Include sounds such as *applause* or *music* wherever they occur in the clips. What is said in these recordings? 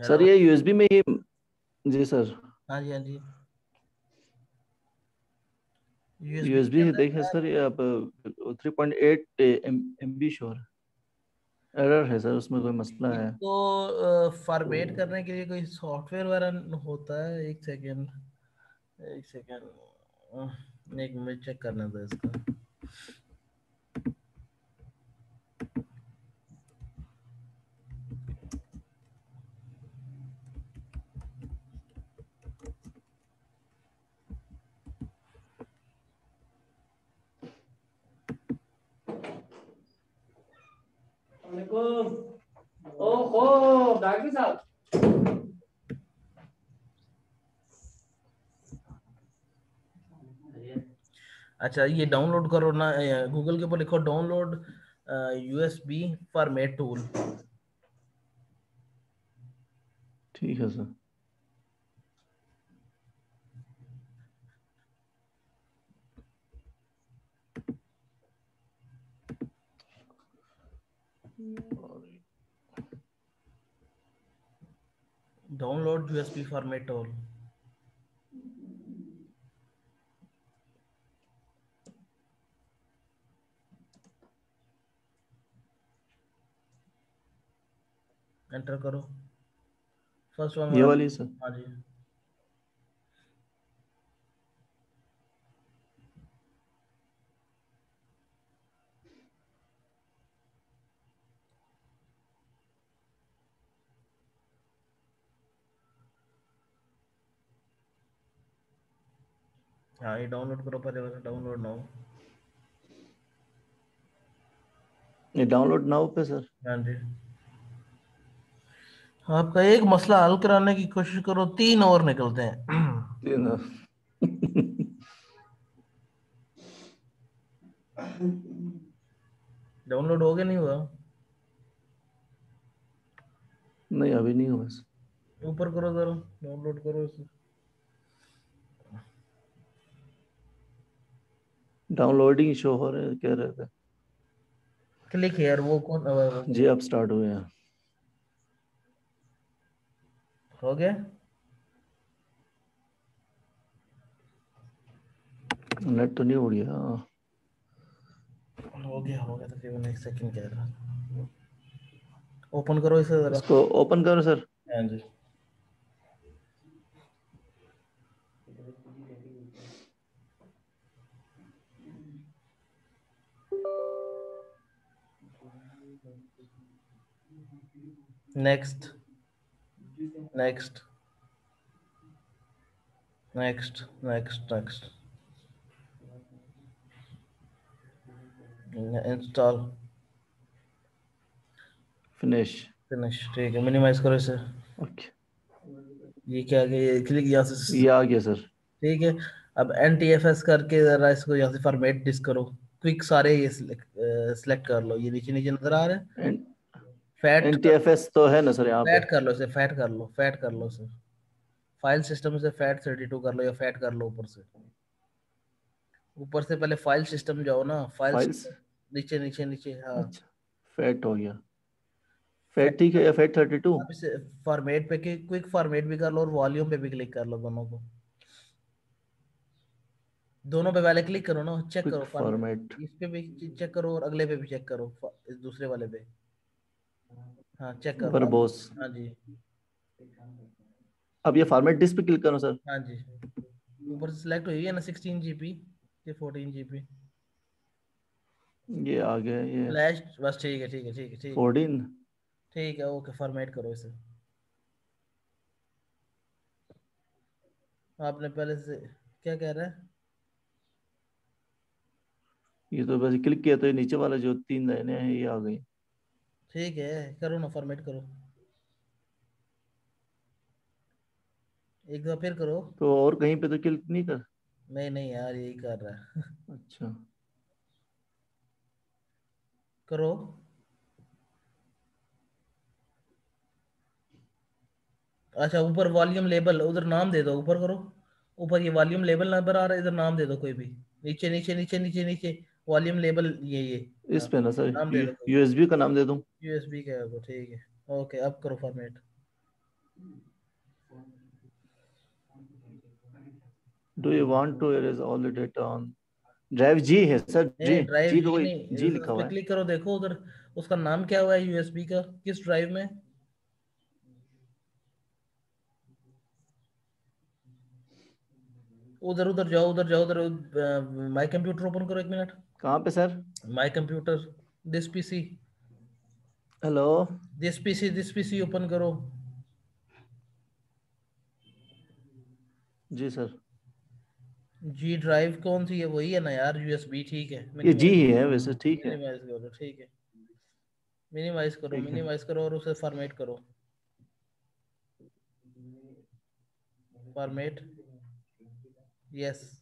Sir ये USB में ही जी sir. हाँ जी हाँ जी। यूएसबी ही? देखिए सर ये अब 3.8 एमबी शोर एरर है सर उसमें कोई मसला है। तो फॉर्मेट करने के लिए कोई सॉफ्टवेयर वगैरह होता है? एक सेकेंड एक सेकेंड एक मिनट चेक करना था इसका। डॉक्टर साहब अच्छा ये डाउनलोड करो ना गूगल के ऊपर लिखो डाउनलोड यूएसबी फॉर्मेट टूल ठीक है sir download usb format all. Enter करो। फ़र्स्ट वन ये वाली सर हाँ जी। हाँ ये डाउनलोड करो पहले डाउनलोड नाउ। ये डाउनलोड नाउ पे सर। हाँ जी। आपका एक मसला हल कराने की कोशिश करो तीन और निकलते हैं। तीन और। डाउनलोड हो गया नहीं हुआ? नहीं अभी नहीं हुआ ऊपर करो जरा डाउनलोड करो इसे। डाउनलोडिंग शो हो रहे कह रहे थे। क्लिक हियर वो कौन जी अब स्टार्ट हुए हैं। हो गया? नेट तो नहीं उड़ गया। हो गया हो गया तकरीबन एक सेकंड कह रहा ओपन करो इसे जरा। इसको ओपन करो सर हाँ जी। Next next next next next install finish finish ठीक है. मिनिमाइज करो इसे. ओके ये क्या है ये क्लिक यहाँ से ये आ गया सर ठीक है. अब एन टी एफ़ एस करके जरा इसको यहाँ से फॉर्मेट डिस करो. क्विक सारे ये सिलेक्ट कर लो. ये नीचे नीचे नज़र आ रहे हैं? फैट एनटीएफएस तो है ना सर यहाँ पे। फैट कर लो इसे फैट कर लो फैट कर लो इसे फ़ाइल सिस्टम से फैट 32 कर लो या फैट कर लो ऊपर से। ऊपर से पहले फ़ाइल सिस्टम जाओ ना फ़ाइल नीचे नीचे नीचे हाँ। अच्छा फैट हो गया। फैट ठीक है या फैट 32 अब इसे फॉर्मेट पे के क्विक फॉर्मेट भी कर लो और वॉल्यूम पे भी क्लिक कर लो दोनों को। दोनों पे पहले क्लिक करो ना चेक करो। फॉर्मेट इस पे भी चेक करो और अगले पे भी चेक करो इस दूसरे वाले पे। हाँ चेक करो वर्बोस हाँ जी। अब ये फॉर्मेट डिस्क पे क्लिक करो सर हाँ जी। ऊपर सिलेक्ट हुई है ना 16 जीबी ये 14 जीबी ये आ गया ये। फ्लैश बस ठीक है ठीक है ठीक है ठीक है। 14 ठीक है ओके फॉर्मेट करो इसे। आपने पहले से क्या कह रहा है? ये तो बस क्लिक किया तो ये नीचे वाला जो तीन लाइनें हैं ये आ गई। ठीक है करो ना फॉर्मेट करो। एक दफ़ा फिर करो। तो और कहीं पे तो क्लिक नहीं कर? नहीं नहीं यार यही कर रहा है। अच्छा। करो। अच्छा ऊपर वॉल्यूम लेबल उधर नाम दे दो ऊपर करो। ऊपर ये वॉल्यूम लेबल नंबर आ रहा है इधर नाम दे दो कोई भी। नीचे नीचे नीचे नीचे नीचे। वॉल्यूम लेबल ये ये। इस पे ना सर दे दो। यूएसबी का नाम दे दूँ। यूएसबी का है वो ठीक है। ओके अब करो format. Do you want to erase all the data on drive G है सर जी ड्राइव जी जी कोई जी लिखा हुआ है। क्लिक करो देखो उधर उसका नाम क्या हुआ है यूएसबी का? किस ड्राइव में? उधर उधर जाओ उधर जाओ उधर माय कंप्यूटर ओपन करो एक मिनट। कहाँ पे sir? My computer this PC. Hello? This PC this PC open करो। जी सर। जी ड्राइव कौन सी है? वही है ना यार यूएसबी ठीक है। ये जी ही है वैसे ठीक है। मिनिमाइज करो ठीक है। मिनिमाइज करो मिनिमाइज करो और उसे फॉर्मेट करो। फॉर्मेट? यस।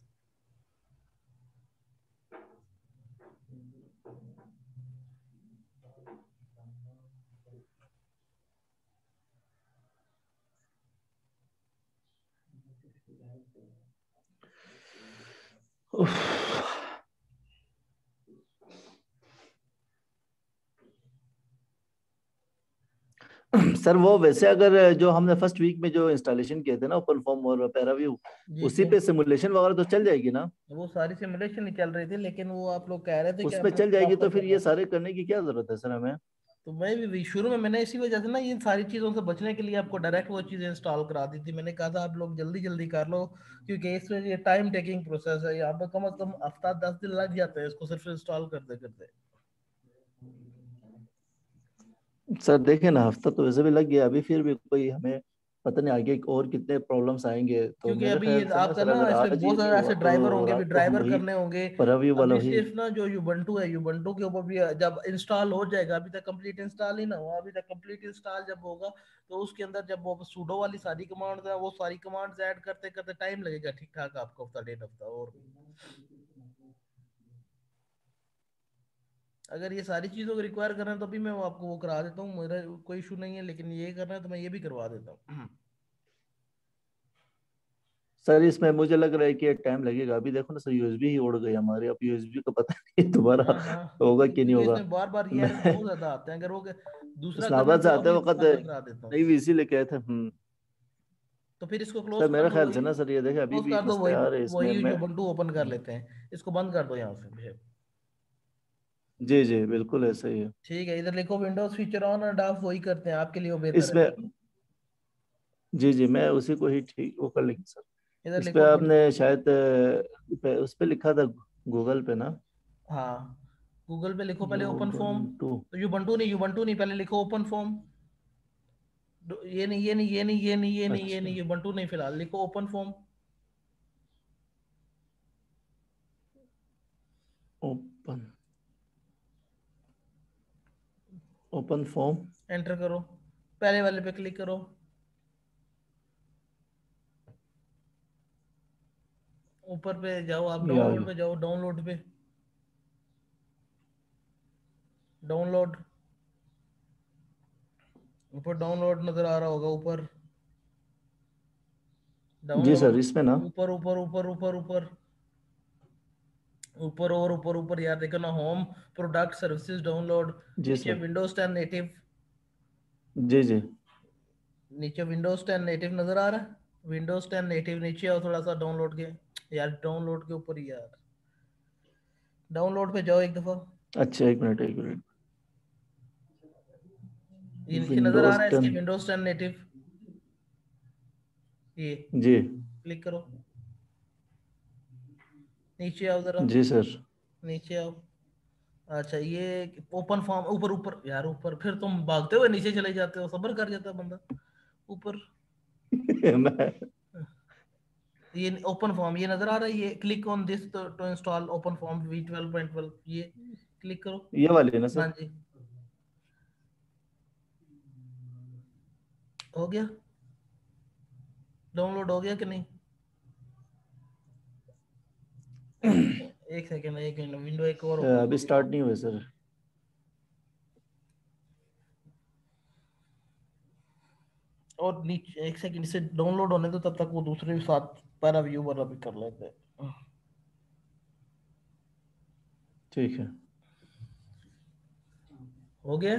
*clears throat* सर वो वैसे अगर जो हमने फ़र्स्ट वीक में जो इंस्टॉलेशन किए थे ना ओपन फॉर्म और पैराव्यू उसी पे सिमुलेशन वगैरह तो चल जाएगी ना? वो सारी सिमुलेशन ही चल रही थी लेकिन वो आप लोग कह रहे थे उसमें चल जाएगी तो फिर ये सारे करने की क्या ज़रूरत है सर हमें? तो मैं भी शुरू में मैंने इसी वजह से ना ये सारी चीज़ों से बचने के लिए आपको डायरेक्ट वो चीज़ें इंस्टॉल करा दी थी। मैंने कहा था, आप लोग जल्दी जल्दी कर लो, क्योंकि इसमें ये टाइम टेकिंग प्रोसेस है। यहाँ पर कम अज कम हफ़्ता दस दिन लग जाते हैं इसको सिर्फ़ इंस्टॉल करते करते सर, देखे ना, हफ़्ता तो वैसे भी लग गया, अभी फिर भी कोई हमें पता नहीं आगे और कितने प्रॉब्लम्स आएँगे तो क्योंकि अभी आपका ना ही बहुत सारे ऐसे ड्राइवर होंगे भी ड्राइवर करने होंगे। परव्यू वाला ही सिर्फ़ ना जो युबंटू है युबंटू के ऊपर भी जब इंस्टॉल हो जाएगा अभी तक कंप्लीट इंस्टॉल ही ना हुआ अभी तक कंप्लीट इंस्टॉल जब होगा तो उसके अंदर जब वो सूडो वाली सारी कमांड्स है वो सारी कमांड्स ऐड करते करते टाइम लगेगा ठीक ठाक आपको हफ़्ता डेढ़ हफ़्ता और। अगर ये सारी चीज़ों को रिक्वायर कर रहे हैं तो अभी मैं वो आपको वो करा देता हूँ मेरा कोई इशू नहीं है लेकिन ये करना है तो मैं ये भी करवा देता हूँ। सर इसमें मुझे लग रहा है कि टाइम लगेगा। अभी देखो ना सर यूएसबी ही उड़ गई हमारी। अब यूएसबी का पता *laughs* नहीं दोबारा हाँ, हाँ, होगा कि नहीं होगा। बार बार ये बहुत ज़्यादा आते हैं। अगर वो दूसरा इस्लामाबाद से तो आते वक्त हूँ। नई वीसी लेके आए थे हम्म। तो फिर इसको क्लोज सर मेरे ख्याल से ना सर ये देखे अभी भी रहे हैं इसमें वही मैं जो बंटू ओपन कर लेते हैं। इसको बंद कर दो यहाँ से। जी जी बिल्कुल ऐसा ही है। ठीक है इधर लिखो Windows feature on and off वही करते हैं आपके लिए वो बेहतर इसमें जी जी मैं उसी को ही ठीक वो कर लेंगे सर इधर इस पे आपने शायद पे, उस पे लिखा था गूगल पे ना? हाँ गूगल पे लिखो पहले ओपन फॉर्म टू युबंटू नहीं युबंटू नहीं पहले लिखो ओपन फॉर्म ये नहीं ये नहीं ये नहीं ये नहीं ये नहीं ये अच्छा। नहीं युबंटू नहीं फ़िलहाल लिखो open form open open form. Enter करो। पहले वाले पे क्लिक करो। ऊपर पे जाओ आप डाउनलोड पे जाओ डाउनलोड पे। डाउनलोड। ऊपर डाउनलोड नज़र आ रहा होगा ऊपर। जी सर इसमें ना। ऊपर ऊपर ऊपर ऊपर ऊपर। ऊपर और ऊपर ऊपर यार देखो ना होम प्रोडक्ट सर्विसेज़ डाउनलोड नीचे विंडोज़ 10 नेटिव जी जी। नीचे विंडोज़ 10 नेटिव नज़र आ रहा है? विंडोज़ 10 नेटिव नीचे आओ थोड़ा सा डाउनलोड के यार डाउनलोड के ऊपर ही यार। डाउनलोड पे जाओ एक दफ़ा। अच्छा एक मिनट एक मिनट। ये नज़र आ रहा है इसके 10 विंडोज़ 10 नेटिव ये। जी। क्लिक करो। नीचे आओ जरा। जी सर। नीचे आओ। अच्छा ये ओपन फॉर्म ऊपर ऊपर। यार ऊपर। फिर तुम भागते हुए नीचे चले जाते हो सबर कर जाता है बंदा। ऊपर। *laughs* ये ओपन फॉर्म ये नज़र आ रहा है ये click on this to install OpenFOAM v12.12 ये क्लिक करो। ये वाली है ना हाँ सर जी। हो गया? डाउनलोड हो गया कि नहीं? एक सेकंड एक मिनट विंडो एक और अभी स्टार्ट नहीं हुए सर और नीचे एक सेकंड इसे डाउनलोड होने दो तब तक वो दूसरे भी साथ पैरा व्यू वाला भी कर लेते हैं। ठीक है। हो गया?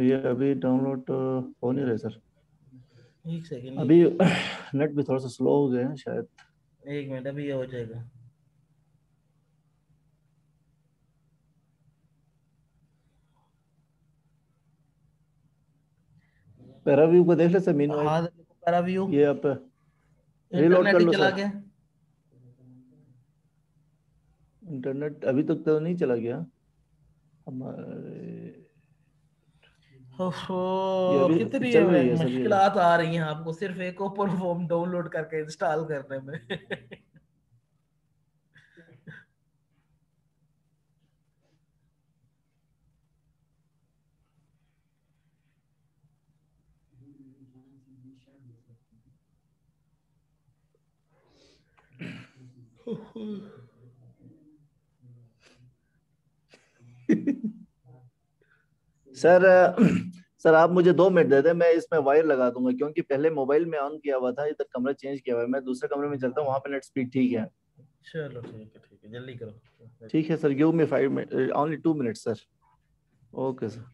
ये अभी डाउनलोड हो नहीं रहे सर एक सेकंड अभी *sighs* नेट भी थोड़ा सा स्लो हो गया है शायद। एक मिनट अभी ये हो जाएगा। पैराव्यू को देख ले सर मीन हाँ पैरा व्यू। ये आप रीलोड कर लो चला गया। इंटरनेट अभी तक तो नहीं चला गया। हमारे ओहो कितनी मुश्किलात आ रही हैं आपको सिर्फ़ एक ओपन फॉर्म डाउनलोड करके इंस्टॉल करने में। *laughs* सर *clears throat* सर आप मुझे दो मिनट दे दें मैं इसमें वायर लगा दूँगा क्योंकि पहले मोबाइल में ऑन किया हुआ था इधर कमरा चेंज किया हुआ है मैं दूसरे कमरे में चलता हूँ वहाँ पे नेट स्पीड ठीक है। चलो ठीक है ठीक है जल्दी करो। ठीक है sir give me five minute only two minute sir okay sir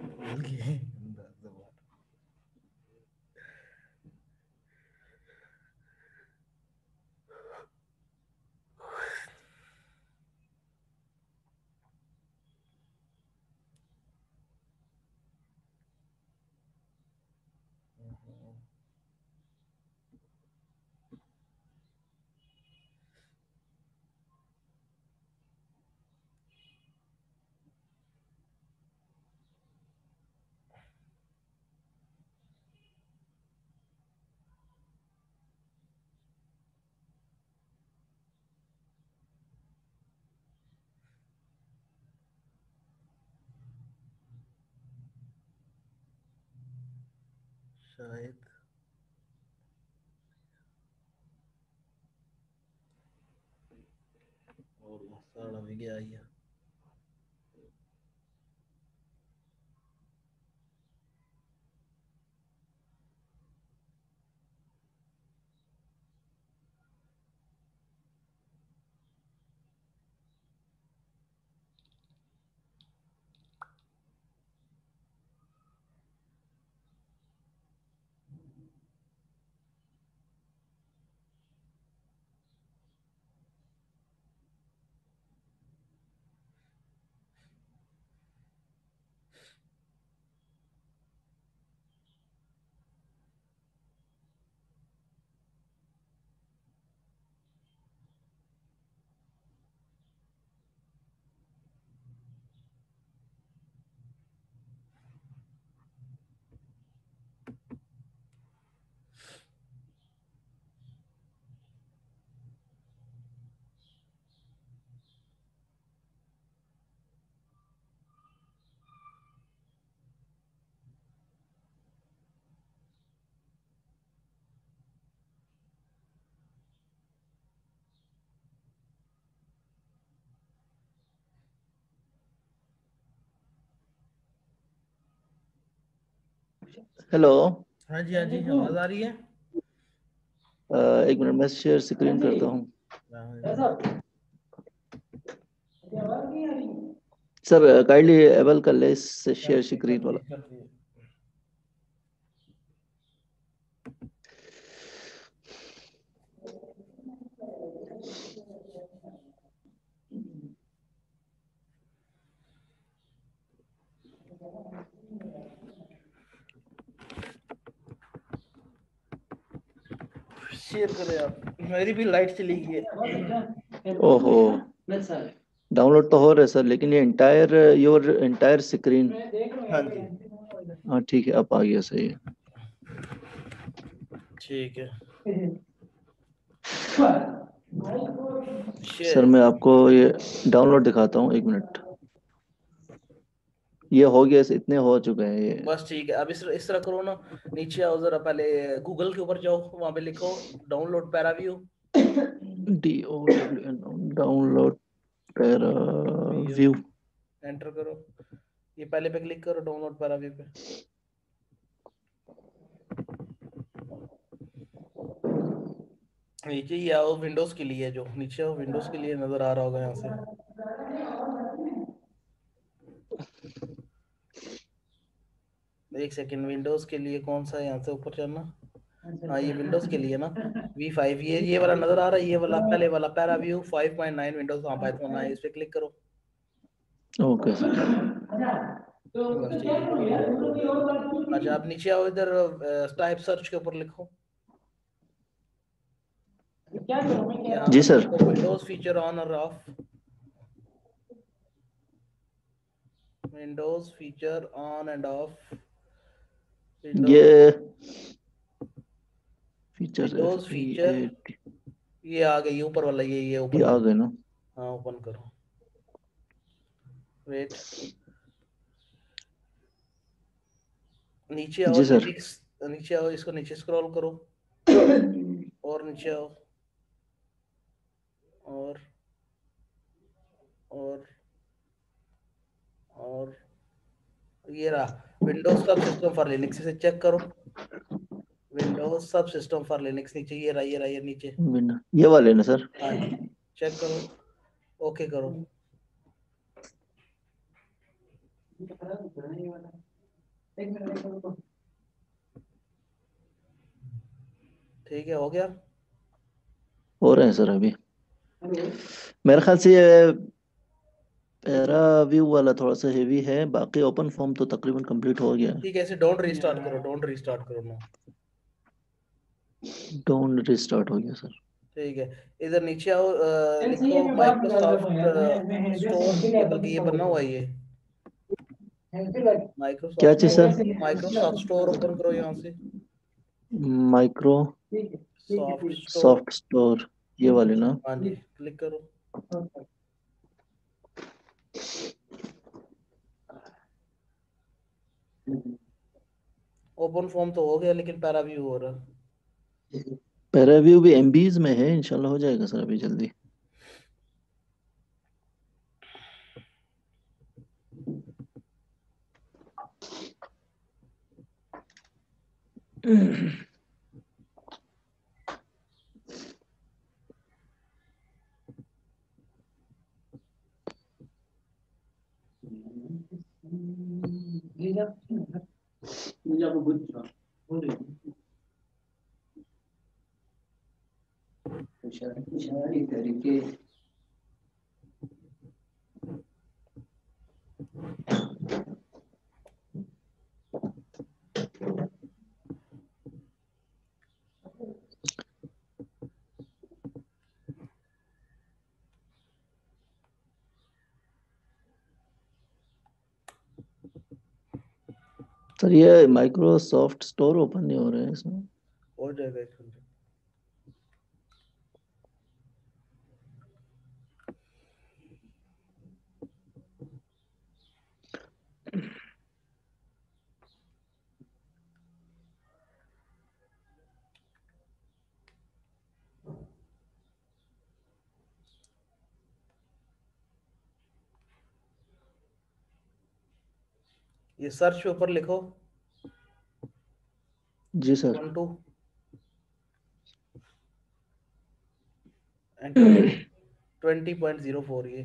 भूल गए अंदाज शायद। और मसाला भी गया हेलो हाँ जी हाँ जी आवाज़ आ रही है? आ, एक मिनट मैं शेयर स्क्रीन करता हूँ। सर काइंडली एबल कर ले इस शेयर स्क्रीन वाला। शेयर करें आप। मेरी भी लाइट चली गई है। ओहो। डाउनलोड तो हो रहा है सर लेकिन ये इंटायर योर इंटायर स्क्रीन हाँ जी। हाँ ठीक है अब आ गया सही है। ठीक है। सर मैं आपको ये डाउनलोड दिखाता हूँ एक मिनट ये हो गया इतने हो चुके हैं ये। बस ठीक है अब इस इस तरह करो ना नीचे आओ जरा पहले गूगल के ऊपर जाओ वहाँ पे लिखो download ParaView. D O W N download ParaView enter करो। ये पहले पे क्लिक करो डाउनलोड पैराव्यू पे। नीचे ही आओ विंडोज़ के लिए जो नीचे आओ विंडोज़ के लिए नज़र आ रहा होगा यहाँ से। एक सेकंड विंडोज़ के लिए कौन सा यहाँ से ऊपर चलना हाँ ये विंडोज़ के लिए ना। *laughs* V5 ये ये वाला नज़र आ रहा है ये वाला पहले वाला पैरा व्यू 5.9 विंडोज़ वहाँ पाइथन है इस पे क्लिक करो। Okay sir. बस ठीक है अच्छा आप नीचे आओ इधर टाइप सर्च के ऊपर लिखो। जी सर। विंडोज़ फीचर ऑन और off Windows feature on and off ये फीचर Windows feature? ये आ गई ऊपर वाला ये ये ये ऊपर आ गए ना। हाँ ओपन करो। वेट नीचे आओ जी। नीचे आओ इसको नीचे स्क्रॉल करो। और नीचे आओ। और और और ये रहा। Windows subsystem for Linux से चेक करो। Windows subsystem for Linux नीचे ये रहा ये रहा ये नीचे। ये वाले ना सर हाँ चेक करो। ओके करो। ठीक है हो गया? हो रहे हैं सर अभी। मेरे ख्याल से ये पैरा व्यू वाला थोड़ा सा हेवी है बाकी ओपन फॉर्म तो तकरीबन कंप्लीट हो गया। ठीक है ऐसे डोंट रीस्टार्ट करो डोंट रीस्टार्ट करो ना। डाउन रिस्टार्ट हो गया सर ठीक है इधर नीचे आओ लिखो माइक्रोसॉफ्ट स्टोर बल्कि ये बना हुआ है ये। माइक्रोसॉफ्ट क्या चीज़ सर माइक्रोसॉफ्ट स्टोर ओपन करो यहाँ से। Microsoft store soft store ये वाले ना? हाँ जी क्लिक करो। ओपन फॉर्म तो हो गया, लेकिन पैरा व्यू हो रहा। पैरा व्यू भी एमबीज में है, इंशाल्लाह हो जाएगा सर अभी जल्दी। *clears throat* सर ये माइक्रोसॉफ्ट स्टोर ओपन नहीं हो रहे हैं इसमें? हो जाएगा ये सर्च ऊपर लिखो। जी sir. One two twenty point zero four ये।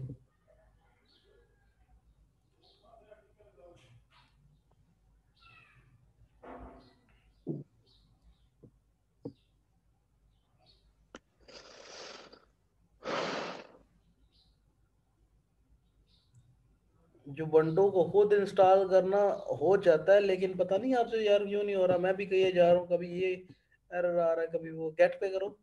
जो बंटो को खुद इंस्टॉल करना हो जाता है लेकिन पता नहीं आपसे यार क्यों नहीं हो रहा। मैं भी कहीं जा रहा हूँ कभी ये एरर आ रहा है कभी वो गेट पे करो।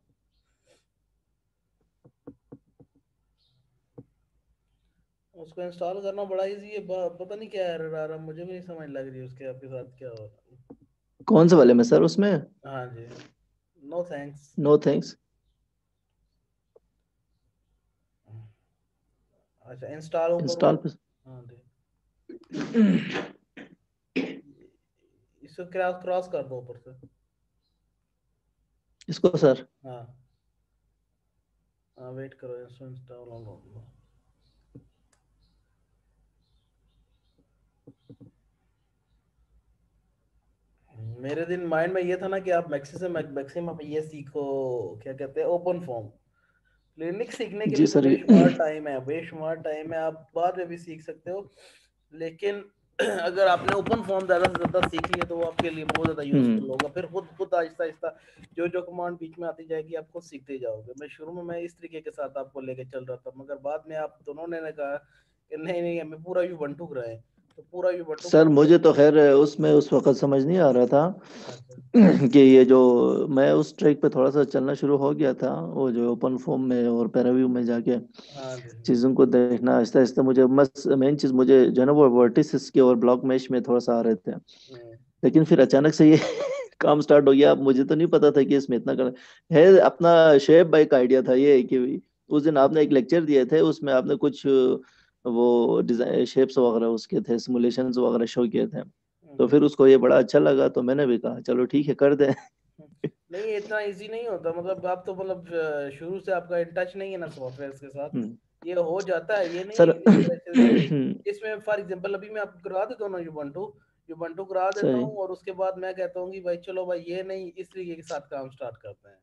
उसको इंस्टॉल करना बड़ा इजी है पता नहीं क्या एरर आ रहा मुझे भी नहीं समझ लग रही उसके आपके साथ क्या हो रहा है। कौन से वाले में सर उसमें? हाँ जी। नो थैंक्स नो थैंक्स अच्छा इंस्टॉल इंस्टॉल पे *coughs* इसको क्रॉस क्रॉस कर दो ऊपर से? इसको सर हाँ। हाँ वेट करो इसको इंस्टॉल होगा मेरे दिन माइंड में ये था ना कि आप मैक्सिमम मैक्सिमम ये सीखो क्या कहते हैं ओपन फॉर्म लिनक्स सीखने के जी लिए ये- बेशुमार टाइम है बेशुमार टाइम है आप बाद में भी सीख सकते हो। लेकिन *clears throat* अगर आपने ओपन फॉर्म ज़्यादा से ज़्यादा सीख लिया तो वो आपके लिए बहुत ज़्यादा यूजफुल हम्म। होगा। फिर खुद खुद आहिस्ता आहिस्ता जो जो कमांड बीच में आती जाएगी आप खुद सीखते जाओगे। मैं शुरू में मैं इस तरीके के साथ आपको लेके चल रहा था मगर बाद में आप दोनों ने कहा कि नहीं नहीं हमें पूरा यू बंटू रहा है तो पूरा यू सर मुझे तो खैर उसमें उस वक्त समझ नहीं आ रहा था अच्छा, *clears throat* कि ये जो मैं उस ट्रैक पे थोड़ा सा चलना शुरू हो गया था वो जो ओपन फॉर्म में और पैराव्यू में जाके चीज़ों को देखना आहिस्ता आहिस्ता मुझे बस मेन चीज़ मुझे जो है ना वो वर्टिसेस के और ब्लॉक मैश में थोड़ा सा आ रहे थे। हम्म, लेकिन फिर अचानक से ये *laughs* काम स्टार्ट हो गया। मुझे तो नहीं पता था कि इसमें इतना कर है अपना शेप बाइक आइडिया था ये कि उस दिन आपने एक लेक्चर दिए थे उसमें आपने कुछ वो डिज़ाइन शेप्स वगैरह उसके थे सिमुलेशंस वगैरह शो किए थे। तो हम्म। फिर उसको ये बड़ा अच्छा लगा तो मैंने भी कहा चलो ठीक है कर दे। *laughs* नहीं इतना इजी नहीं होता मतलब आप तो मतलब शुरू से आपका इन टच नहीं है ना सॉफ्टवेयर के साथ। हम्म। ये हो जाता है ये नहीं सर है जैसे- *clears throat* इसमें फॉर एग्जांपल अभी मैं आपको करा देता हूँ ना युबंटू युबंटू करा देता हूँ और उसके बाद मैं कहता हूँ कि भाई चलो भाई ये नहीं इस तरीके के साथ काम स्टार्ट करते हैं।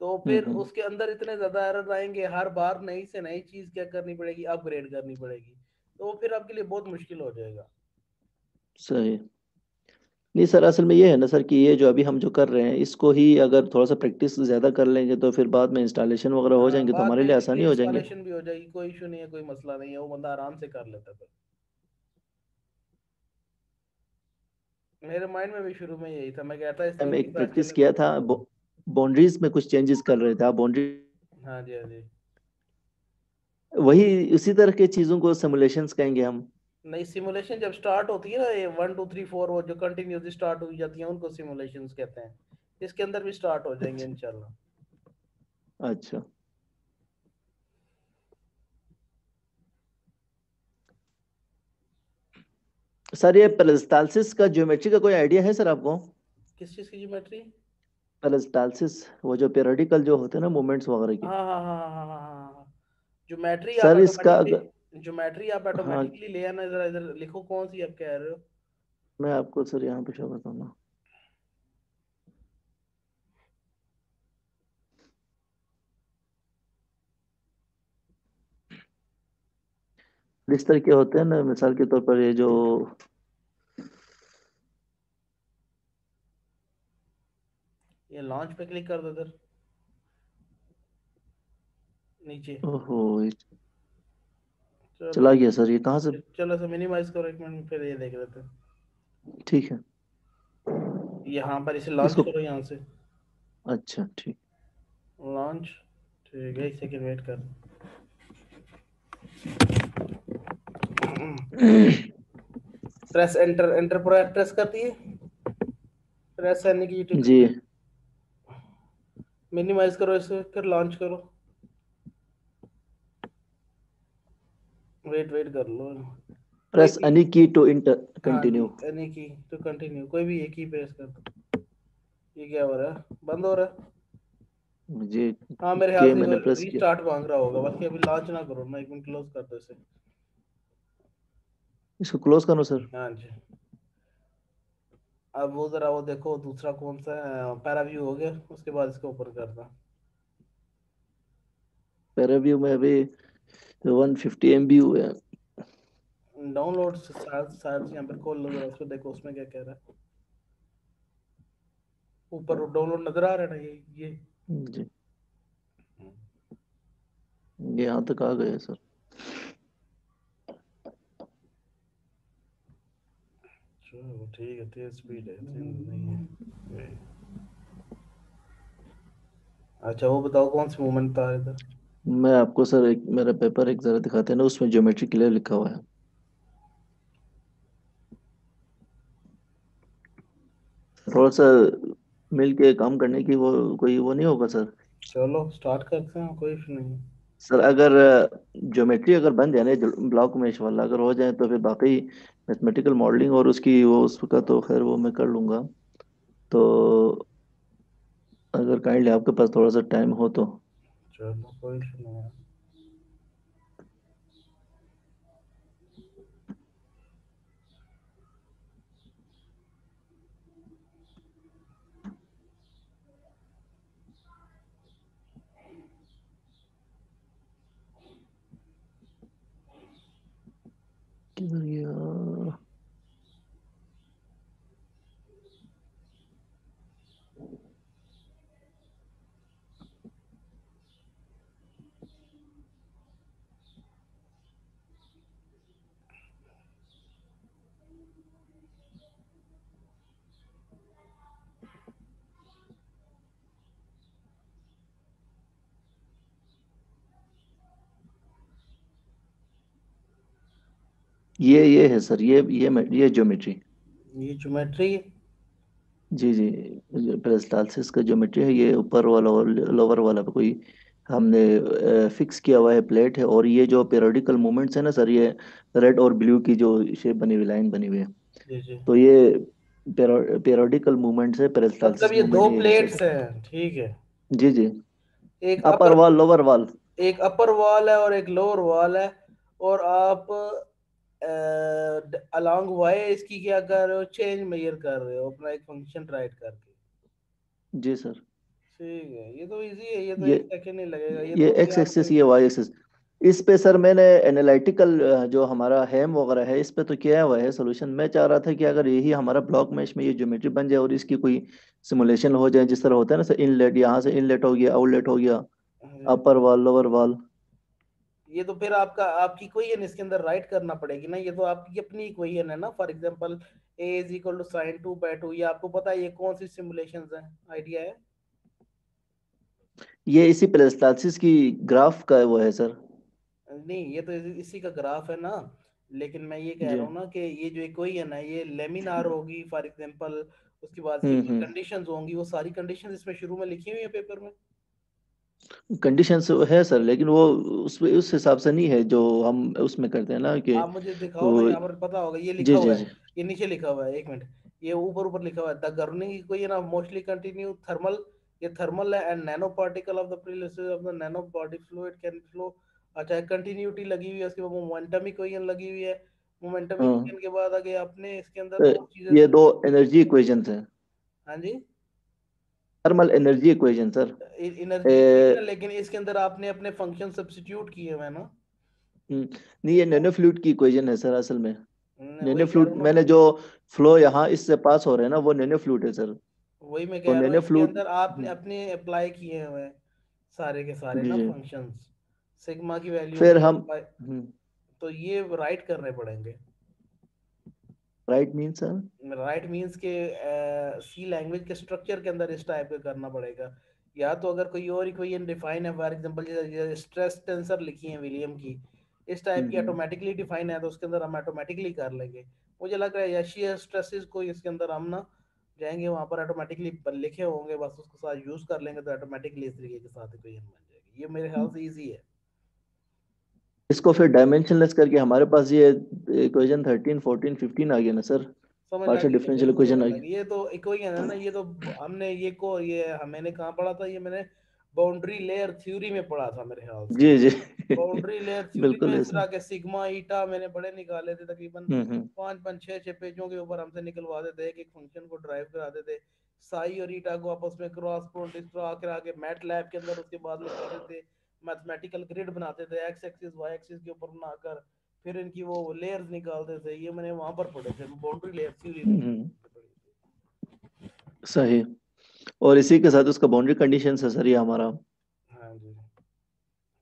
तो फिर हम्म। उसके अंदर इतने ज़्यादा एरर आएँगे हर बार नई से नई चीज़ क्या करनी पड़ेगी अपग्रेड करनी पड़ेगी तो फिर आपके लिए बहुत मुश्किल हो जाएगा। सही। नहीं सर असल में ये है ना सर कि ये जो अभी हम जो कर रहे हैं इसको ही अगर थोड़ा सा प्रैक्टिस ज़्यादा कर लेंगे तो फिर बाद में इंस्टॉलेशन वगैरह हो हाँ, जाएँगे तो हमारे लिए आसानी हो जाएँगे। installation भी हो जाएगी कोई इशू नहीं है कोई मसला नहीं है वो बंदा आराम से कर लेता है। मेरे माइंड में भी शुरू में यही था मैं कहता इस हम एक प्रैक्टिस किया था बाउंड्रीज में कुछ चेंजेस कर रहे थे आप बाउंड्री हाँ जी हाँ जी। वही उसी तरह के चीज़ों को सिमुलेशंस कहेंगे हम। नहीं सिमुलेशन जब स्टार्ट होती है ना ये वन टू थ्री फोर वो जो कंटिन्यूसली स्टार्ट हुई जाती है उनको सिमुलेशंस कहते हैं। इसके अंदर भी स्टार्ट हो जाएँगे इंशाल्लाह। अच्छा। सर ये पेरिस्टालसिस का ज्योमेट्री का कोई आइडिया है सर आपको? किस चीज़ की ज्योमेट्री पेरिस्टालसिस वो जो पेरियोडिकल जो होते हैं ना मूवमेंट्स वगैरह के। हाँ हाँ हाँ हाँ हाँ हाँ ज्योमेट्री सर इसका अगर ज्योमेट्री आप ऑटोमेटिकली ले आना जरा इधर लिखो कौन सी आप कह रहे हो। मैं आपको सर यहाँ पे शो हूँ ना। इस तरह के होते हैं ना मिसाल के तौर पर ये जो ये लॉन्च पे क्लिक कर दो इधर। नीचे। ओहो चलो। चला गया सर ये कहाँ से? चलो से मिनिमाइज करो एक मिनट फिर ये देख लेते हैं। ठीक है। यहाँ पर इसे लॉन्च करो यहाँ से। अच्छा ठीक। लॉन्च ठीक है एक सेकंड वेट कर। प्रेस एंटर एंटर पर प्रेस कर दिए प्रेस करने की जी। मिनिमाइज करो इसे फिर लॉन्च करो। वेट वेट कर लो। Press any key to enter continue any key to continue कोई भी एक ही प्रेस कर दो। ये क्या हो रहा है? बंद हो रहा है? मुझे हाँ मेरे ख्याल से। रीस्टार्ट मांग रहा होगा। बल्कि अभी लॉन्च ना करो। ना एक मिनट क्लोज कर दो इसे। इसको क्लोज करो सर हाँ जी। अब वो जरा वो देखो दूसरा कौन सा पैराव्यू हो गया उसके बाद इसको ओपन करना पैराव्यू में अभी 150 एमबी हुए हैं। डाउनलोड शायद शायद यहाँ पर खोल लो जरा उसको देखो उसमें क्या कह रहा है। ऊपर डाउनलोड नज़र आ रहा है ना ये ये? जी। ये यहाँ तक आ गए सर। चलो ठीक है तेज स्पीड है तेज नहीं है। अच्छा वो बताओ कौन सी मूवमेंट था इधर? मैं आपको सर एक मेरा पेपर एक जरा दिखाते हैं ना उसमें ज्योमेट्री क्लियर लिखा हुआ है। थोड़ा सा मिल के काम करने की वो कोई वो नहीं होगा सर? चलो स्टार्ट करते हैं कोई इशू नहीं सर अगर ज्योमेट्री अगर बन जाए ब्लॉक मेश वाला अगर हो जाए तो फिर बाकी मैथमेटिकल मॉडलिंग और उसकी वो, उसका तो खैर वो मैं कर लूँगा। तो अगर काइंडली आपके पास थोड़ा सा टाइम हो तो। चलो, कोई नहीं है किधर ये ये है सर ये ये ये ज्योमेट्री ये ज्योमेट्री जी जी पेरिस्टालसिस का ज्योमेट्री है ये ऊपर वाला और लोअर वाला पे कोई हमने फिक्स किया हुआ है प्लेट है और ये जो पेरियोडिकल मूवमेंट्स है ना सर ये रेड और ब्लू की जो शेप बनी हुई लाइन बनी हुई है। जी जी। तो ये पेरोडिकल मूवमेंट्स है पेरिस्टालसिस मतलब ये दो प्लेट्स हैं ठीक है। जी जी। एक upper upper wall lower wall एक अपर वॉल है और एक लोअर वॉल है और आप अलोंग वाई इसकी क्या कर रहे हो चेंज मेजर कर रहे हो अपना एक फ़ंक्शन राइट करके। जी सर। ठीक है ये तो इजी है ये तो एक सेकंड नहीं लगेगा ये ये तो एक्स एक्सिस ये वाई एक्सिस इस पे सर मैंने एनालिटिकल जो हमारा हैम वगैरह है इस पे तो किया हुआ है सोल्यूशन मैं चाह रहा था कि अगर यही हमारा ब्लॉक मैश में ये ज्योमेट्री बन जाए और इसकी कोई सिमुलेशन हो जाए जिस तरह होता है ना सर इनलेट यहाँ से इनलेट हो गया आउटलेट हो गया अपर वाल लोअर वॉल ये तो फिर आपका आपकी इक्वेशन इसके अंदर राइट करना पड़ेगी ना ये तो आपकी अपनी इक्वेशन है ना। For example a is equal to sin 2 by 2 ये आपको पता है ये कौन सी सिमुलेशंस हैं? आइडिया है? ये इसी पेरिस्टालसिस की ग्राफ का वो है सर नहीं ये तो इसी का ग्राफ है ना। लेकिन मैं ये कह रहा हूँ ना कि ये जो इक्वेशन है ये लेमिनार होगी फॉर एग्जांपल उसके बाद हम्म ये हम्म। कंडीशंस होंगी वो सारी कंडीशंस इसमें शुरू में लिखी हुई है पेपर में। कंडीशंस है सर लेकिन वो उस उस हिसाब से नहीं है जो हम उसमें करते हैं ना कि आप मुझे दिखाओ वो यहाँ पर पता होगा ये लिखा जी हुआ जी है ये नीचे लिखा हुआ है एक मिनट ये ऊपर ऊपर लिखा हुआ है द गवर्निंग कोई है ना मोस्टली कंटिन्यू थर्मल ये थर्मल है and nano particle of the प्रिलिसिस of the nano body fluid can flow अच्छा कंटिन्यूटी लगी हुई है उसके बाद मोमेंटम इक्वेशन लगी हुई है। मोमेंटम इक्वेशन के बाद आगे आपने इसके अंदर ये दो एनर्जी इक्वेशंस हैं। हाँ जी। Thermal energy equation sir energy लेकिन इसके अंदर आपने अपने फ़ंक्शन सब्स्टिट्यूट किए हुए ना। हम्म, नहीं ये नैनो फ्लूइड की इक्वेशन है सर असल में। नैनो फ्लूइड मैंने जो फ्लो यहाँ इससे पास हो रहे हैं ना वो नैनो फ्लूइड है सर। वही मैं तो कह रहा हूँ फ्लूइड अंदर आपने अपने अप्लाई किए हुए हैं सारे के सारे ना फ़ंक्शंस सिग्मा की वैल्यू फिर हम हम्म, तो ये राइट करने पड़ेंगे। Write mean sir write means के सी लैंग्वेज के स्ट्रक्चर के अंदर इस टाइप का करना पड़ेगा। या तो अगर कोई और इक्वेशन डिफाइन है फॉर एग्जांपल जैसे स्ट्रेस टेंसर लिखी है विलियम की इस टाइप की हम्म। ऑटोमेटिकली डिफाइन है तो उसके अंदर हम ऑटोमेटिकली कर लेंगे। मुझे लग रहा है यशियर स्ट्रेसेस को इसके अंदर हम ना जाएँगे वहाँ पर ऑटोमेटिकली लिखे होंगे बस उसको साथ यूज़ कर लेंगे तो ऑटोमेटिकली इस तरीके के साथ इक्वेशन बन जाएगी। ये मेरे ख्याल से इजी है। इसको फिर डायमेंशनलेस करके हमारे पास ये इक्वेशन 13 14 15 आ गया ना सर पार्शियल डिफरेंशियल इक्वेशन आ गया। ये तो इक्वेशन है ना ये तो हमने ये को ये मैंने कहाँ पढ़ा था ये मैंने बाउंड्री लेयर थ्योरी में पढ़ा था मेरे ख्याल से। जी जी। बाउंड्री लेयर थ्योरी बिल्कुल में इस तरह के सिग्मा ईटा मैंने बड़े निकाले थे तकरीबन हम्म हम्म। पाँच पाँच छह छह पेजों के ऊपर हमसे निकलवाते थे एक फ़ंक्शन को ड्राइव कराते थे। साई और ईटा को आपस में क्रॉस प्रोडक्ट करा के मैट लैब के अंदर उसके बाद में करते थे मैथमेटिकल ग्रिड बनाते थे एक्स एक्सिस वाई एक्सिस के ऊपर बनाकर फिर इनकी वो लेयर्स निकालते थे ये मैंने वहाँ पर पढ़े थे बाउंड्री लेयर थ्योरी हम्म। हम्म, सही। और इसी के साथ उसका बाउंड्री कंडीशन है सर ये हमारा। हाँ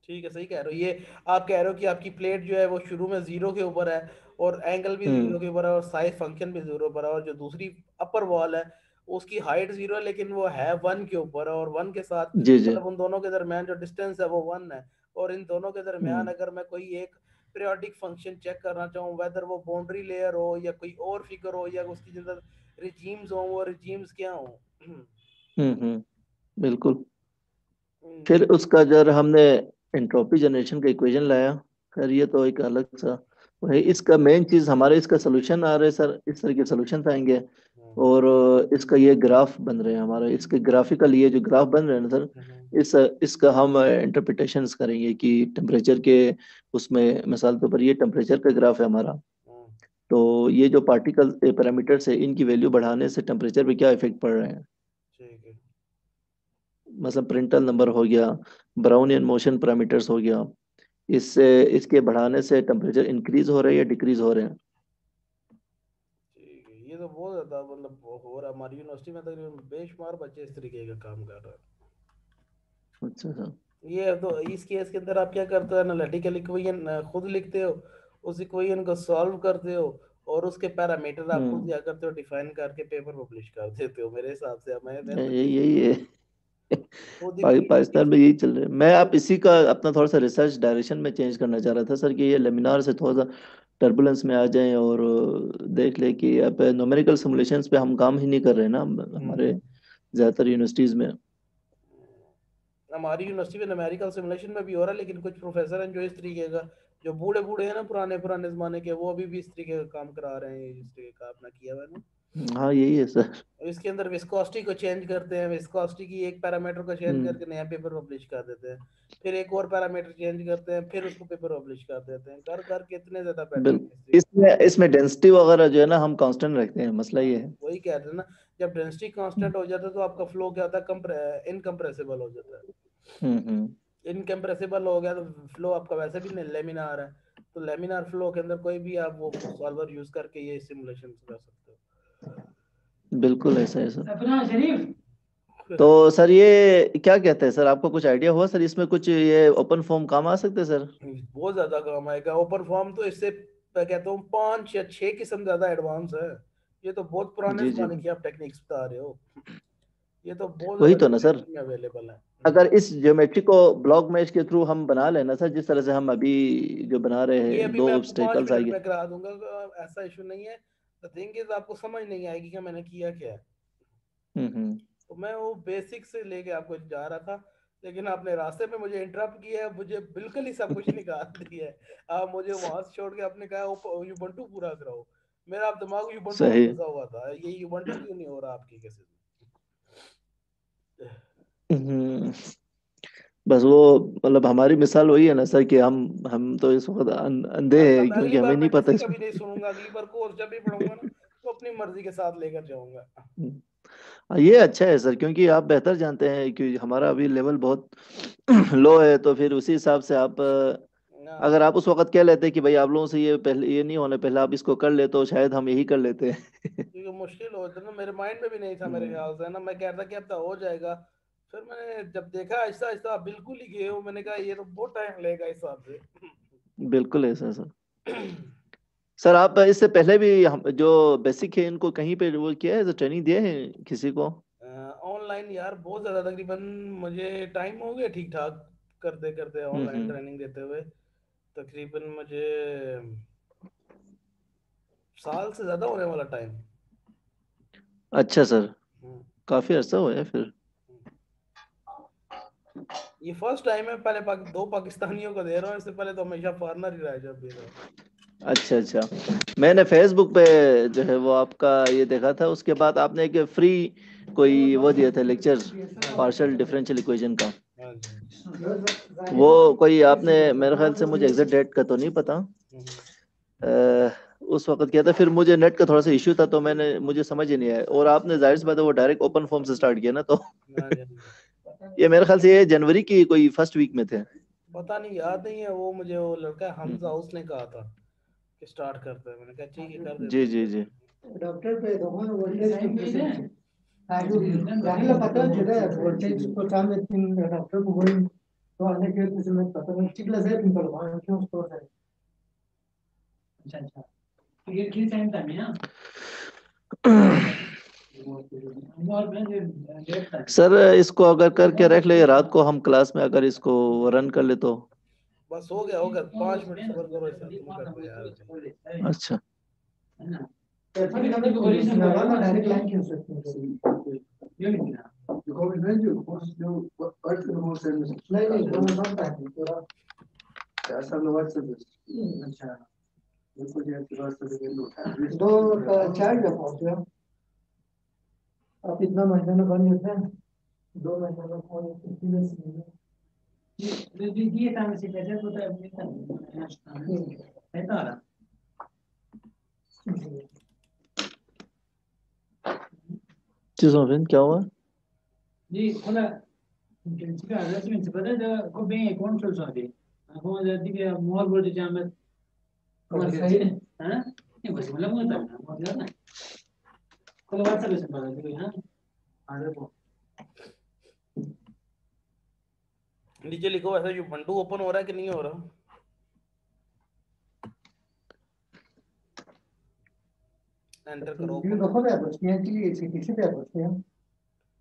ठीक है सही कह रहे हो। ये आप कह रहे हो कि आपकी प्लेट जो है वो शुरू में ज़ीरो के ऊपर है और एंगल भी हम्म। ज़ीरो के ऊपर है और साइज़ फ़ंक्शन भी ज़ीरो पर है और जो दूसरी अपर वॉल है उसकी हाइट ज़ीरो है लेकिन वो है वन के ऊपर और वन के साथ मतलब उन दोनों के दरमियान जो डिस्टेंस है वो वन है। और इन दोनों के दरमियान हम्म। अगर मैं कोई एक पीरियोडिक फ़ंक्शन चेक करना चाहूँ वेदर वो बाउंड्री लेयर हो या कोई और फिगर हो या उसकी अंदर रिजीम्स हो वो रिजीम्स क्या हो? हम्म हम्म बिल्कुल। फिर उसका जब हमने एंट्रोपी जनरेशन का इक्वेशन लाया। खैर ये तो एक अलग सा वही इसका मेन चीज़ हमारे इसका सोल्यूशन आ रहे सर इस तरह के सोल्यूशन आएँगे और इसका ये ग्राफ बन रहे हैं हमारे। इसके ग्राफिकल ये जो ग्राफ बन रहे हैं ना सर इस इसका हम इंटरप्रिटेशन करेंगे कि टेम्परेचर के उसमें मिसाल के ऊपर ये टेम्परेचर का ग्राफ है हमारा। तो ये जो पार्टिकल पैरामीटर्स है इनकी वैल्यू बढ़ाने से टेम्परेचर पे क्या इफ़ेक्ट पड़ रहे हैं? मतलब प्रिंटल नंबर हो गया ब्राउन एंड मोशन पैरामीटर्स हो गया। इससे इसके बढ़ाने से टेम्परेचर इंक्रीज हो रहे हैं या डिक्रीज हो रहे हैं? ज़्यादा मतलब हो रहा हमारी यूनिवर्सिटी में तकरीबन बेशुमार बच्चे इस तरीके का काम कर रहे हैं। अच्छा अच्छा। ये तो इस केस के अंदर आप क्या करते हो? एनालिटिकल इक्वेशन खुद लिखते हो। उस इक्वेशन को सॉल्व करते हो और उसके पैरामीटर आप खुद हम्म। क्या करते हो? डिफाइन करके पेपर पब्लिश कर देते हो मेरे हिसाब से। मैं यही यही है। पाकिस्तान में यही चल रहा है। मैं आप इसी का अपना थोड़ा सा रिसर्च डायरेक्शन में चेंज करना चाह रहा था सर कि ये लेमिनार से थोड़ा सा टर्बुलेंस में आ जाएँ और देख ले कि अब नोमेरिकल सिमुलेशन पे हम काम ही नहीं कर रहे ना हमारे ज़्यादातर यूनिवर्सिटीज़ में। हमारी यूनिवर्सिटी में न्यूमेरिकल सिमुलेशन में भी हो रहा है लेकिन कुछ प्रोफेसर हैं जो इस तरीके का जो बूढ़े बूढ़े हैं ना पुराने पुराने जमाने के वो अभी भी इस तरीके का काम करा रहे हैं जिस तरीके का अपना किया हुआ है ना? हाँ यही है सर। और इसके अंदर विस्कोसिटी को चेंज करते हैं विस्कोसिटी की एक पैरामीटर को चेंज हम्म। करके नया पेपर पब्लिश कर देते हैं। फिर एक और पैरामीटर चेंज करते हैं फिर उसको पेपर पब्लिश कर देते हैं। कर कर के इतने ज़्यादा पैटर्न इसमें इसमें डेंसिटी वगैरह जो है ना हम कांस्टेंट रखते हैं मसला ये है। वही कह रहे हैं ना जब डेंसिटी कांस्टेंट हो जाता है तो आपका फ्लो क्या होता है? इनकम्प्रेसिबल हो जाता है। हम्म हम्म। इनकम्प्रेसिबल हो गया तो फ्लो आपका वैसे भी लेमिनार है। तो लेमिनार फ्लो के अंदर कोई भी आप वो सॉल्वर यूज़ करके ये सिमुलेशन कर सकते हो। बिल्कुल ऐसा है सर। तो सर ये क्या कहते हैं सर आपको कुछ आइडिया हुआ सर इसमें कुछ ये ओपन फॉर्म काम आ सकते हैं सर? बहुत ज़्यादा काम आएगा। ओपन फॉर्म तो इससे मैं कहता हूँ पाँच या छह किस्म ज़्यादा एडवांस है। ये तो बहुत पुराने। जमाने की आप टेक्निक्स बता रहे हो। ये तो बहुत वही तो ना सर। अवेलेबल है। अगर इस ज्योमेट्री को ब्लॉक मैच के थ्रू हम बना लेना सर जिस तरह से हम अभी जो बना रहे हैं दो ऑब्स्टेकल्स आएँगे। में करा दूँगा ऐसा इशू नहीं है। द थिंग इज़ आपको समझ नहीं आएगी कि मैंने किया क्या है। हम्म हम्म। तो मैं वो बेसिक से लेके आपको जा रहा था लेकिन आपने रास्ते में मुझे इंटरप्ट किया है मुझे बिल्कुल ही सब कुछ *laughs* निकाल दिया है। आप मुझे वहाँ से छोड़ के आपने कहा यूबंटू पूरा कराओ मेरा आप दिमाग यूबंटू सही। फंसा हुआ था। ये यू यूबंटू क्यों नहीं हो रहा आपकी हम्म, बस वो मतलब हमारी मिसाल वही है ना सर कि हम हम तो इस वक्त अंधे हैं क्योंकि हमें नहीं पता किसी का इसमें भी नहीं सुनूँगा अगली बार कोर्स जब भी पढ़ूँगा ना तो अपनी मर्ज़ी के साथ लेकर जाऊँगा। हाँ, ये अच्छा है सर क्योंकि आप बेहतर जानते हैं कि हमारा अभी लेवल बहुत *clears throat* लो है तो फिर उसी हिसाब से आप अगर आप उस वक्त कह लेते कि भाई आप लोगों से ये पहले ये नहीं होने पहले आप इसको कर ले तो शायद हम यही कर लेते हैं। मुश्किल होता ना मेरे माइंड में भी नहीं था मेरे हम्म। ख्याल से ना? मैं कह रहा था कि अब तो हो जाएगा फिर मैंने जब देखा आहिस्ता आप बिल्कुल ही गए मैंने कहा ये तो बहुत टाइम लगेगा इस हिसाब से। बिल्कुल ऐसा सर सर। आप इससे पहले भी हम जो बेसिक है इनको कहीं पे वो किया है ट्रेनिंग दिए हैं किसी को? ऑनलाइन यार बहुत ज़्यादा तकरीबन मुझे टाइम हो गया ठीक ठाक करते करते ऑनलाइन हम्म। ट्रेनिंग देते हुए। तकरीबन मुझे साल से ज़्यादा होने वाला टाइम। अच्छा सर। काफ़ी अर्सा हुआ है फिर। ये फ़र्स्ट टाइम है पहले पाक, दो पाकिस्तानियों को दे रहा हूँ इससे पहले तो हमेशा फॉरनर ही रहा जब। अच्छा अच्छा। मैंने फेसबुक पे जो है वो आपका ये देखा था उसके बाद आपने एक फ्री कोई वो दिया था लेक्चर पार्शियल डिफरेंशियल इक्वेशन का। हाँ वो कोई आपने मेरे ख्याल से मुझे एग्जैक्ट डेट का तो नहीं पता। हम्म, अ, उस वक्त किया था फिर मुझे नेट का थोड़ा सा इश्यू था तो मैंने मुझे समझ ही नहीं आया। और आपने ज़ाहिर सी बात है वो डायरेक्ट ओपन फॉर्म से स्टार्ट किया ना तो हाँ हाँ। ये मेरे ख्याल से ये जनवरी की कोई फ़र्स्ट वीक में थे। पता नहीं याद नहीं है वो मुझे वो लड़का हमजा उसने कहा था कि स्टार्ट करते हैं मैंने कहा ठीक है कर देते जी जी जी। डॉक्टर पे रोहन वोल्टेज राहिला पता जेदा वोल्टेज को काम में तीन डॉक्टर को बोल तो आने के कुछ में पता नहीं चिकला से तीन पर वहाँ क्यों स्टोर है? अच्छा अच्छा। तो ये किस टाइम था था सर इसको अगर करके रख ले रात को हम क्लास में अगर इसको रन कर ले तो। बस हो गया हो गया। पाँच मिनट सबर करो यार अच्छा है हैं है अच्छा। दो चार आप इतना महीने में बन जाते हैं दो महीने में फ़ोन एक्सपीरियंस ये ये ये काम से कैसे होता है अपने का है तो आ रहा। जी सोफिन क्या हुआ? जी होला चिका रेस्टोरेंट पता है को बे कंट्रोल साथे को दिके मोर बोल जाम सही है। हाँ? ये बस मला मत आहे ना मग पता है? हाँ नीचे लिखो ऐसा जो बंडू ओपन हो रहा है कि नहीं हो रहा? एंटर करो ये देखो ना बचते हैं कि इसे किसी पे बचते हैं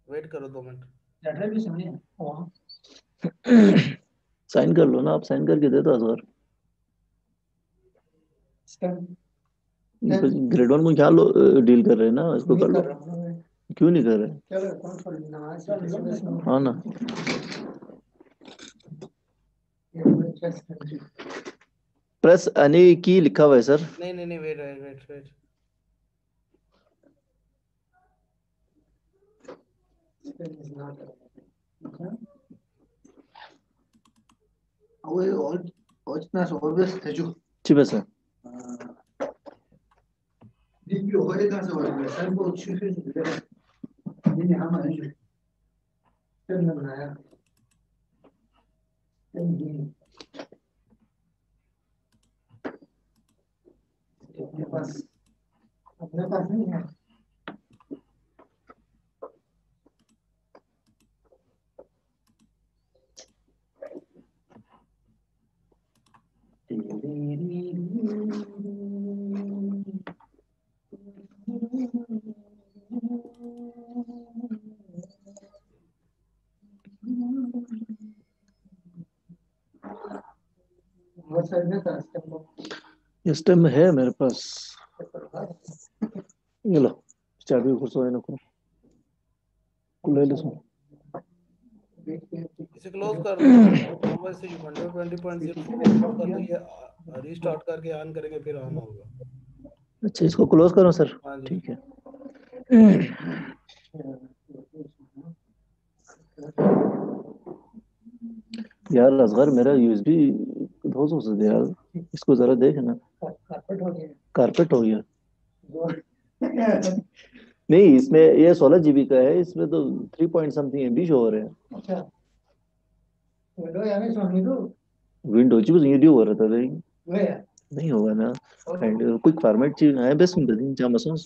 वेट करो दो मिनट। लेटर भी सुनिए वहाँ साइन कर लो ना आप साइन करके दे दो अजगर स्कैन ग्रेड वन में क्या लो डील कर रहे हैं ना? इसको कर लो। हूँ। क्यों नहीं कर रहे? है? हाँ? ना। हूँ। प्रेस एनी की लिखा हुआ है सर नहीं नहीं नहीं wait wait wait wait Scan is not available. Away all Ochnas always Teju. Ji. Sir Did you avoid us or the sample chicken? Then how much? Scan में बनाया Scan भी अपने पास अपने पास नहीं है बहुत सारे में था Scan को इस टाइम में है मेरे पास ये लो चाबी हो इनको ले लो। इसे क्लोज कर दो। से जो बंडू 20.0 कर दो ये रीस्टार्ट करके ऑन करेंगे, फिर ऑन होगा। अच्छा इसको क्लोज करो सर हाँ ठीक है। यार असगर मेरा यूएसबी दो सौ से यार। इसको जरा देख ना। कारपेट हो गया। कारपेट हो गया जो नहीं इसमें ये सोलह जीबी का है इसमें तो three point something MB show हो रहे हैं। अच्छा। विंडो या नहीं सोनी तो विंडो जी कुछ यूट्यूब हो रहा था नहीं होगा ना एंड क्विक फॉर्मेट चाहिए है बेस्ट में दिन चाह मसों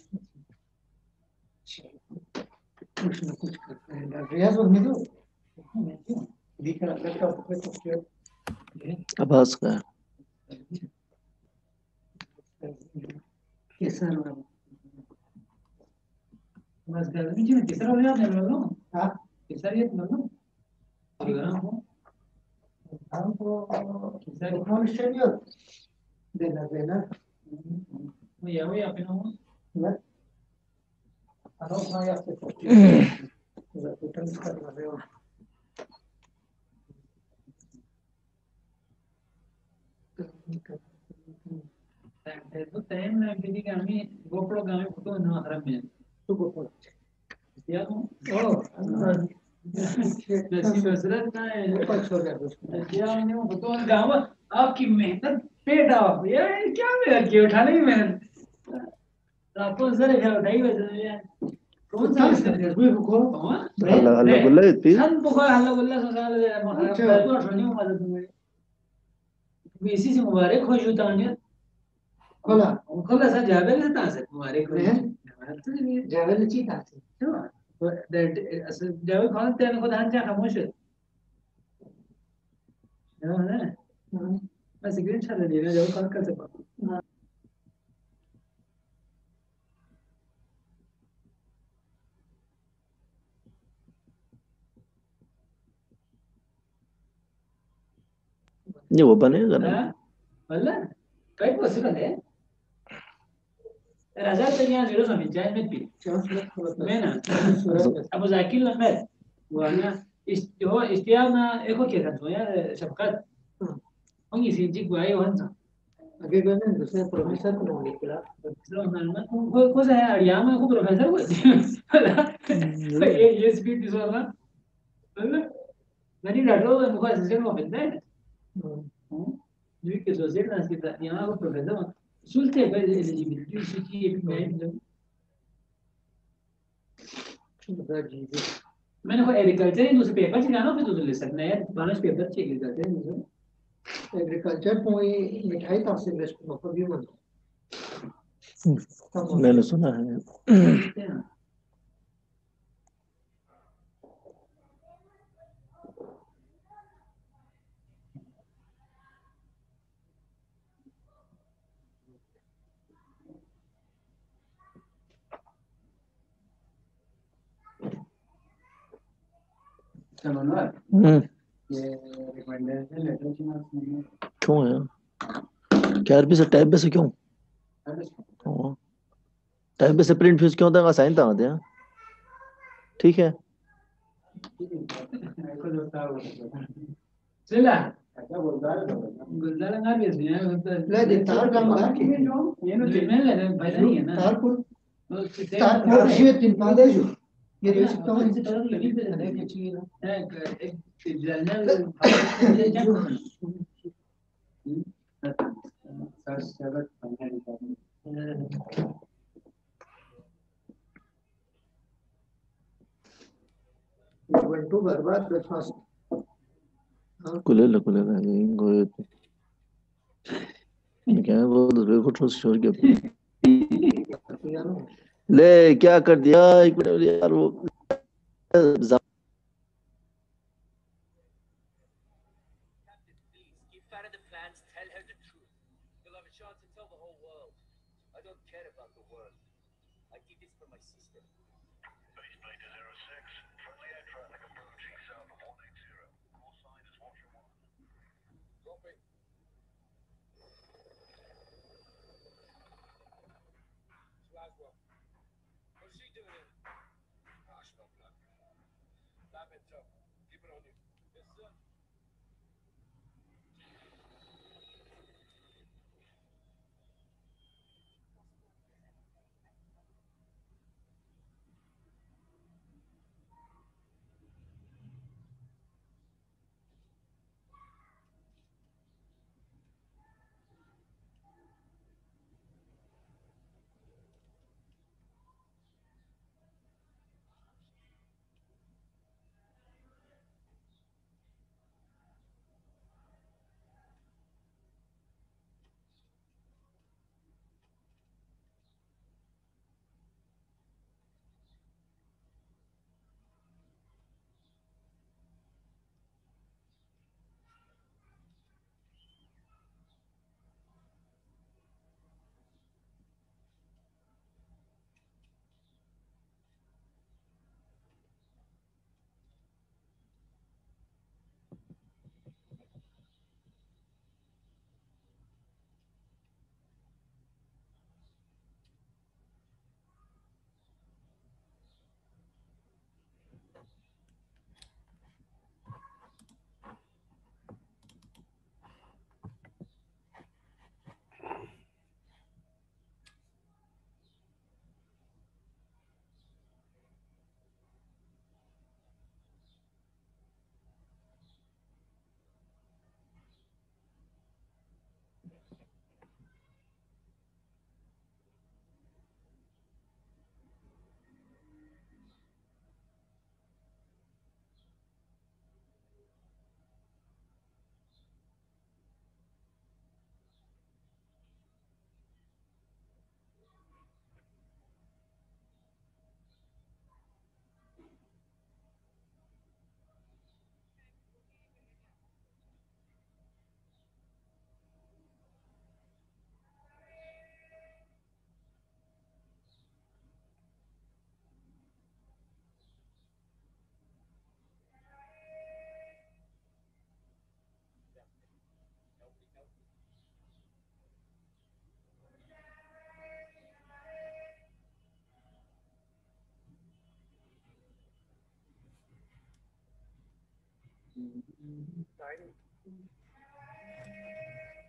कुछ ना कुछ करते हैं रियाज सोनी तो दिख रहा लैपटॉप पे तो क्या आभास का है बस दीजिए हो है हाँ ये देना देना ये हो। या फिर हो मैं अनो भाई आपसे रिटर्न कर रहे हो। तो टाइम ना किसी का हमें गोप्रो का हमें फ़ोटो ना खराब में। तो को या तो ओ नसीब हसरत ना है। ऊपर छोड़ दिया हमने वो तो गाँव आपकी मेहनत पेट ऑफ़ यार क्या मेहनत की उठाने की मेहनत तो आपको उठाई वजह यार। कौन सा Tamam, bu bu konu. कौन हल्ला हल्ला सन बुखार हल्ला गुल्ला ससाल है तो अठवानी मदद में बीसी से मुबारक खुश होता है। Kola. उनका सा जाबे से तासे मुबारक खुश Ne? Cevherli çiğ taksi. जावे खान तेन को धान चा खामोश है? ना मैं सिगरेट छा रही है जावे खान कर सकता ये वो बनेगा ना हाँ वल्ला कई पॉसिबल है राजा तो यहाँ ज़ीरो समझ जाए मैं भी मैं ना अब जाकिर लम्बे वो ना इस जो इस्तियार ना एको क्या करते हो यार शफकत हम इसी चीज़ को आए वहाँ से Agar gönül दुसऱ्या प्रोफेसर को बोलले केला. को को है अड़िया में को प्रोफेसर को ये ये स्पीड दिस वाला मैंने डाटो में मुझे असिस्टेंट को मिलता है जो कि सोसाइटी ना इसके यहाँ को हैं मैं मैंने एग्रीकल्चर ही दूसरे पेपर से जाना फिर दूसरे ले सकना है बारह पेपर से एग्रीकल्चर दूसरे एग्रीकल्चर को ये मिठाई तासी रेस्ट को कभी मत. मैंने सुना है समझ ये की क्यों है क्या अरबी से टाइप से क्यों? हाँ। टाइप से प्रिंट फ्यूज क्यों है साइन तो आते हैं। ठीक है। चला। क्या बोलता है गुलदार लगा भी है ले दे, तार काम लगा के। ये नो जिम्मे ले भाई नहीं है ना। तारपुर तो कितने- तारपुर शिवे तीन पादे जो. ये हाँ, रेस्ट तो इनसे तरह लगी थी। अरे के चीज़ ना. एक एक जर्नल भाई क्या सर सेवक बनने निकाल वन टू बर्बाद ब्रेकफास्ट. कुलेला कुलेला इंगो क्या है वो दूसरे को ठोस छोड़ के ले क्या कर दिया एक मिनट यार वो जा- Please, give Farah the plans, tell her the truth. You'll have a chance to tell the whole world. I don't care about the world. I did this for my sister.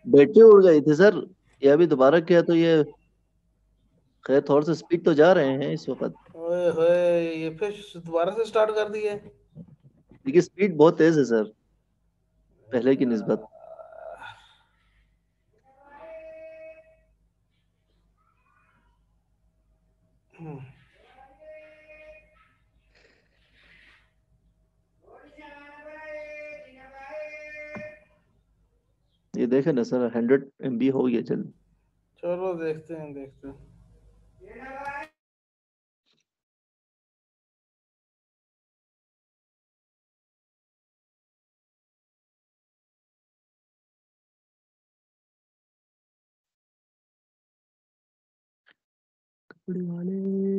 Battery उड़ गई थी sir ये अभी दोबारा किया तो ये खैर थोड़ा सा स्पीड तो जा रहे हैं इस वक्त। ओए होए ये फिर दोबारा से स्टार्ट कर दिए। देखिए स्पीड बहुत तेज है सर। पहले की निस्बत। ये देखे ना सर हंड्रेड एम बी हो गया चल। चलो देखते हैं देखते हैं। कपड़े वाले।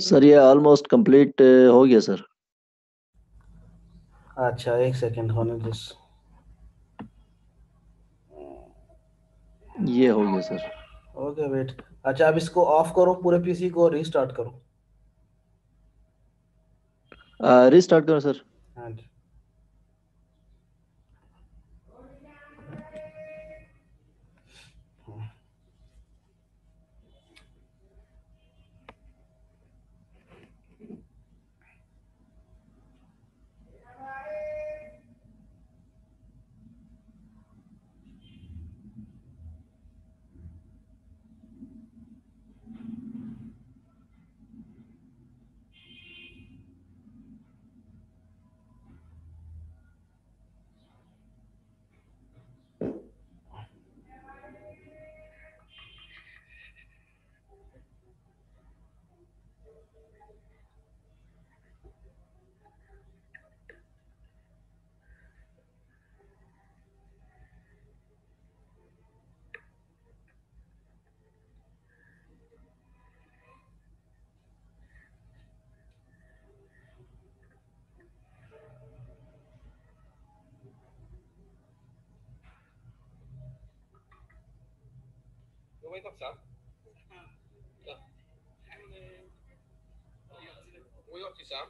सर ये ऑलमोस्ट कंप्लीट हो गया सर। अच्छा एक सेकंड होने दिस ये हो गया सर। ओके वेट अच्छा अब इसको ऑफ़ करो पूरे पीसी को रीस्टार्ट करो। रिस्टार्ट करो सर। हाँ जी। Wake up, Sam. Yeah. What are you up to, Sam?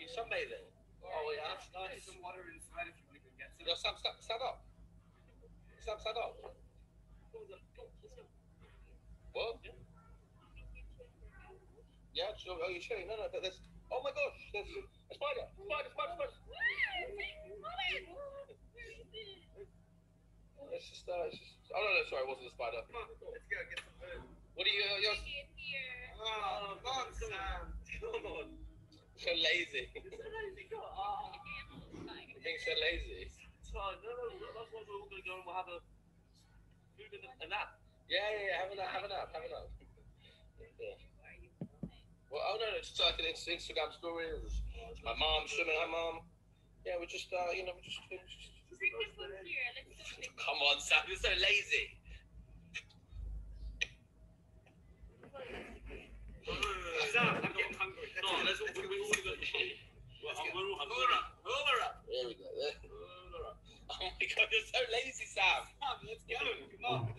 You sunbathing? Oh, yeah, that's nice. some water inside if you can get some. Yo, Sam, stand, stand up. Sam, stand up. What? Yeah, sure. Oh, you're showing. No, no, but there's. Oh my gosh, there's a spider. Spider, spider, spider. It's just, uh, it's just. Oh no, no, sorry, it wasn't a spider. Come on, let's go get some food. What are you? Uh, you're Oh, come on, Come on. So lazy. You're so lazy. Come on. You're being so lazy. No, no, no. That's why we're all gonna go and we'll have a food and a, a nap. Yeah, yeah, yeah. Have a nap. Have a nap. Have a nap. Yeah. Well, oh no, no, it's just like an Instagram story. My mom swimming. Hi, mom. Yeah, we're just, uh, you know, we're just. We're just Come on, Sam. You're so lazy. Sam, I'm getting hungry. No, let's all. We're all gonna. We're all hungry. Hoover up. Hoover up. There we go. There. Hoover up. Oh my God, you're so lazy, Sam. Sam, let's go. Come on.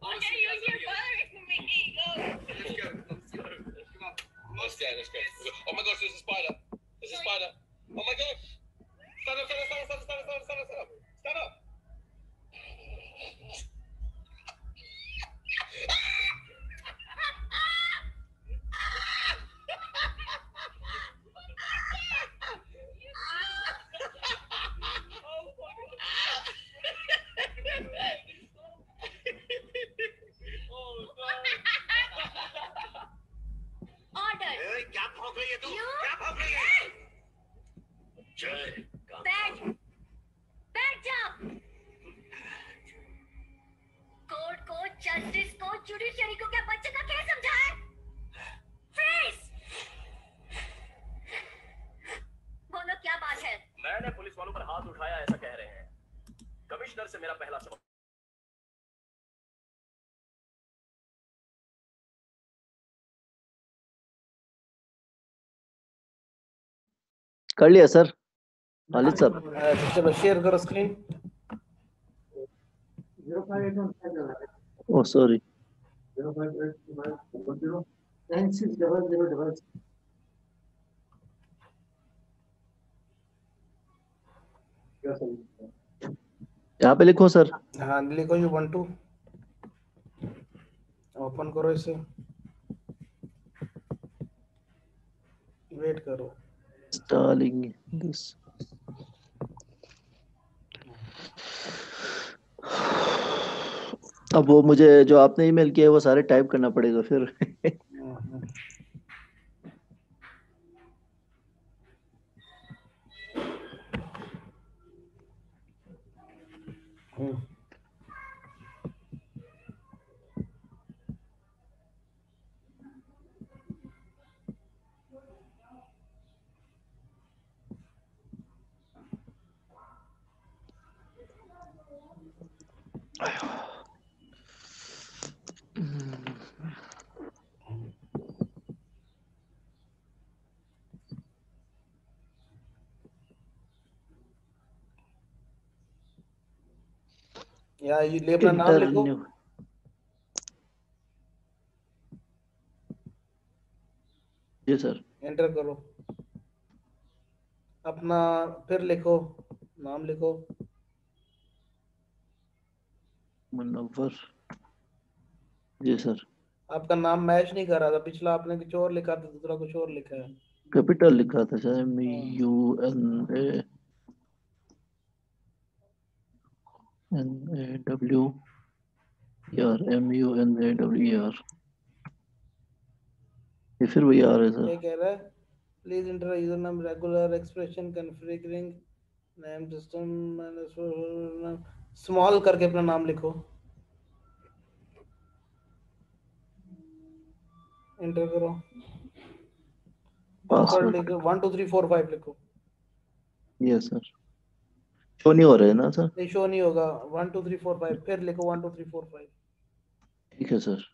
Why are here bothering me? Go. Let's go. Let's go. Come on. Let's go. Let's go. Oh my gosh, there's a spider. There's a spider. Oh my gosh. Stand up, stand up, stand up, stand up, stand up, stand up, stand up. Stand justice को judiciary को क्या बच्चे का क्या समझा freeze बोलो क्या बात है? मैंने पुलिस वालों पर हाथ उठाया ऐसा कह रहे हैं। कमिश्नर से मेरा पहला सवाल। कर लिया सर। खालिद साहब। अच्छा, चलो शेयर करो स्क्रीन. ओ सॉरी यहाँ पे लिखो सर। हाँ लिखो यू वन टू ओपन करो इसे। वेट करो। स्टार्टिंग दिस अब वो मुझे जो आपने ईमेल किया है वो सारे टाइप करना पड़ेगा फिर। *laughs* या ले अपना नाम लिखो। जी सर। एंटर करो। अपना फिर लिखो नाम लिखो। मुनव्वर। जी सर। आपका नाम मैच नहीं कर रहा था पिछला आपने कुछ और लिखा था दूसरा कुछ और लिखा है। कैपिटल लिखा था शायद M U N A N A W R M U N A W R ये फिर वही आ रहा है सर। ये कह रहा है please enter user name regular expression configuring name system small करके अपना नाम लिखो। एंटर करो। पासवर्ड लिखो। One two three four five लिखो। यस सर शो नहीं हो रहा है ना सर? ये शो नहीं होगा। One two three four five फिर लिखो one two three four five ठीक है सर।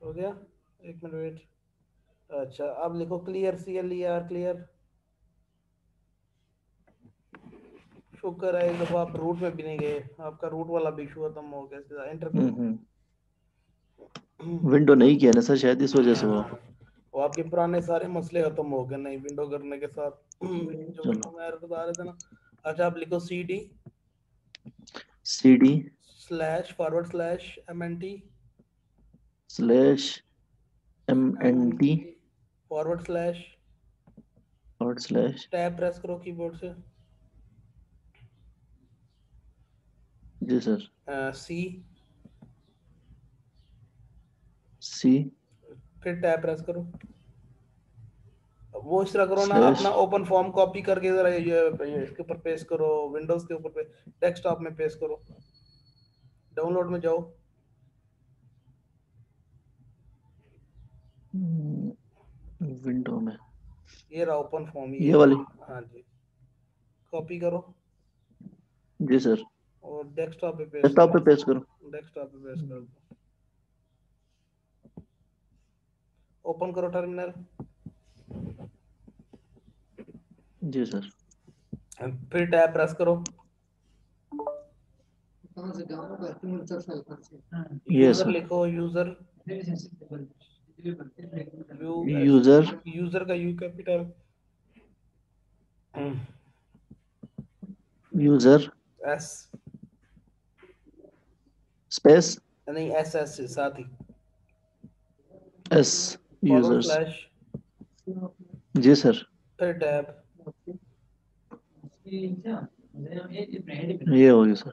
हो गया। एक मिनट वेट अच्छा अब लिखो clear C L E R clear शुक्र है एक दफ़ा आप रूट में भी नहीं गए। आपका रूट वाला भी इशू खत्म हो गया सीधा एंटर हम्म करो। हम्म विंडो नहीं किया ना सर शायद इस वजह से वो वो आपके पुराने सारे मसले खत्म हो गए नहीं विंडो करने के साथ। जो चलो। विंडो में एरर बता रहे थे ना। अच्छा आप लिखो C D C D slash forward slash M N T slash M N T forward slash forward slash tab press करो कीबोर्ड से। जी सर सी सी फिर टैब प्रेस करो। वो इस तरह करो ना अपना ओपन फॉर्म कॉपी करके जरा ये, ये इसके ऊपर पेस्ट करो विंडोज़ के ऊपर पे डेस्कटॉप में पेस्ट करो। डाउनलोड में जाओ। विंडो में। ये रहा ओपन फॉर्म ये वाली? हाँ जी। कॉपी करो। जी सर। और डेस्कटॉप पे पेस्ट डेस्कटॉप पे पेस्ट करो। डेस्कटॉप पे पेस्ट कर। ओपन करो टर्मिनल जी सर। फिर टैब प्रेस करो। हूँ ये सर लिखो यूज़र यू यूज़र यूज़र का U capital user S space नहीं एस एस से साथ ही। एस स्लैश जी सर फिर टैब। ये हो गया सर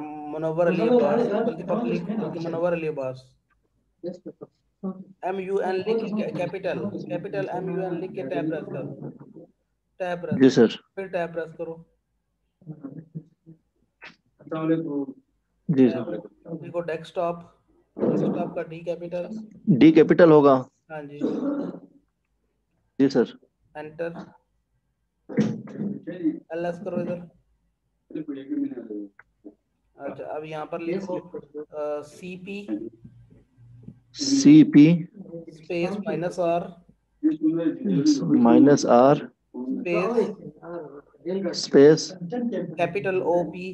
मुनव्वर अली अब्बास बल्कि पब्लिक बल्कि Munawwar Ali Abbas. M U N लिख capital capital M U N लिख के टैब प्रेस करो। टैब प्रेस जी सर फिर टैब प्रेस करो। जी सर देखो डेस्कटॉप डेस्कटॉप का डी कैपिटल डी कैपिटल होगा। हाँ जी। जी सर एंटर एल एस करो इधर। अच्छा अब यहाँ पर लिखो C P C P space minus R minus R space space capital O P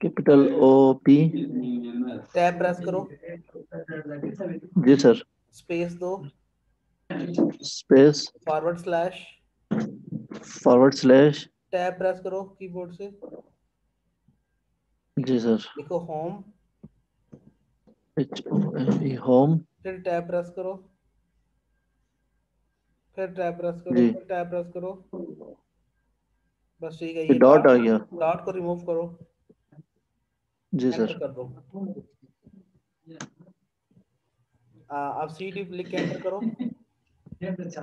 capital O P tab press करो। जी सर स्पेस दो। Space forward slash forward slash tab press करो कीबोर्ड से। जी सर। लिखो home H O M E home फिर tab press करो। फिर टैब प्रेस करो जी। फिर टैब प्रेस करो। बस ठीक है ये डॉट आ गया। डॉट को रिमूव करो। जी सर। कर दो। आ, अब सी डी लिख के एंटर करो।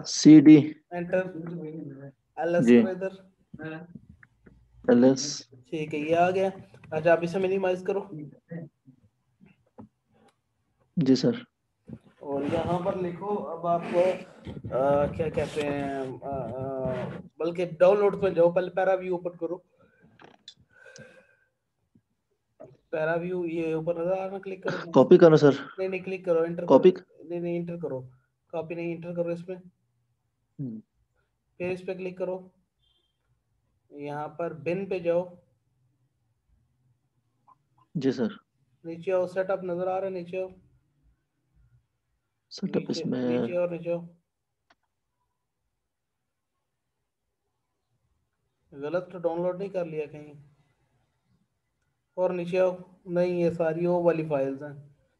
सी डी एंटर एल करो इधर। एलएस ठीक है ये आ गया। अच्छा आप इसे मिनिमाइज करो। जी सर और यहाँ पर लिखो अब आपको आ, क्या कहते हैं बल्कि डाउनलोड पे जाओ पहले पैरा व्यू ओपन करो। पैरा व्यू ये ऊपर नज़र आ रहा क्लिक करो। कॉपी करो सर नहीं नहीं क्लिक करो एंटर कॉपी नहीं नहीं एंटर करो। कॉपी नहीं एंटर करो इसमें। हम्म, फिर इस पे क्लिक करो। यहाँ पर बिन पे जाओ। जी सर। नीचे आओ सेटअप नज़र आ रहा है नीचे आओ। सेटअप इसमें नीचे और नीचे आओ। गलत तो डाउनलोड नहीं कर लिया कहीं। और नीचे आओ। नहीं ये सारी वो वाली फाइल्स हैं।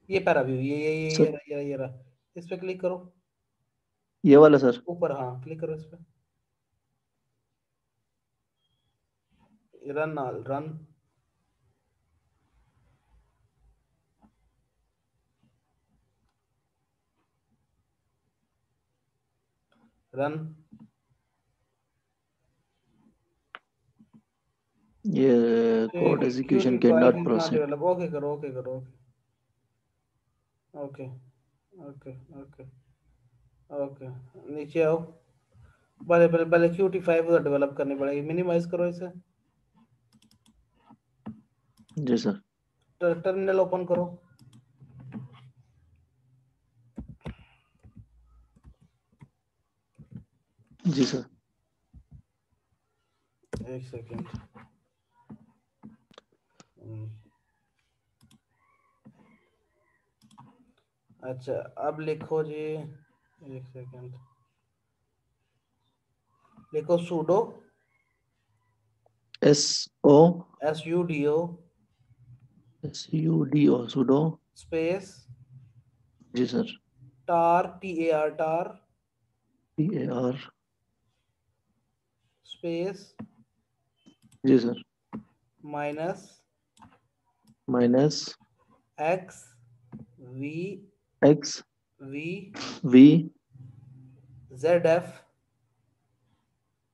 ये पैरा व्यू ये ये ये ये ये रहा, ये रहा। इस पे क्लिक करो। ये वाला सर। ऊपर हाँ क्लिक करो इस पे। Run run. रन। ये code execution cannot proceed okay करो ओके करो ओके ओके ओके ओके नीचे आओ। पहले पहले पहले क्यूटी फाइव उधर डेवलप करनी पड़ेगी। मिनिमाइज करो इसे। जी सर। तो टर्मिनल ओपन करो। जी सर। एक सेकेंड हम्म। अच्छा अब लिखो जी। एक सेकेंड लिखो sudo S O S U D O S U D O sudo space ji sir tar T A R tar T A R space ji sir minus minus X V X V V Z F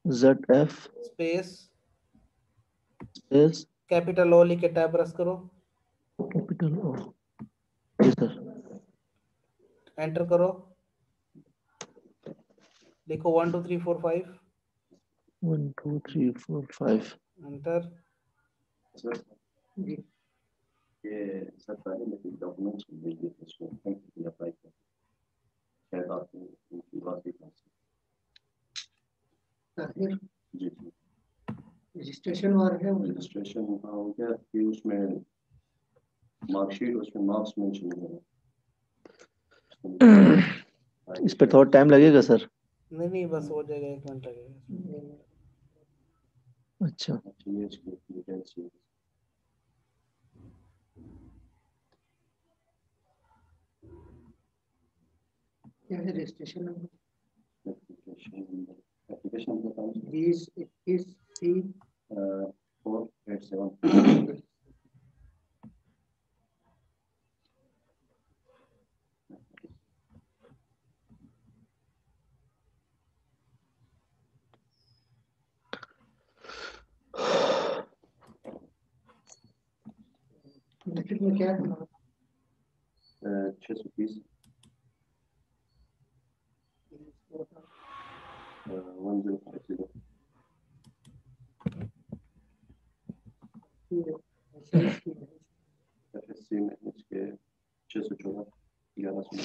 Z F space space capital O लिख के tab press करो. जी sir enter करो। लिखो one two three four five one two three four five enter ये sir सारे मेरे documents को भेज देते इसको थैंक यू अप्लाई कर शायद आपको उनकी बात भी कर सकते ताहिर जी जी। रजिस्ट्रेशन वार है रजिस्ट्रेशन हाँ हो गया। फिर उसमें मार्कशीट उसमें मार्क्स मेंशन है *clears throat* इस पे थोड़ा टाइम लगेगा सर? नहीं नहीं बस हो जाएगा एक मिनट लगेगा। अच्छा। क्या है रजिस्ट्रेशन नंबर एप्लीकेशन एप्लीकेशन बताओ बीस इक्कीस सी फोर एट सेवन लिखित क्या है सौ ज़ीरो एफ़ एस सी में सौ चौदह ग्यारह सौ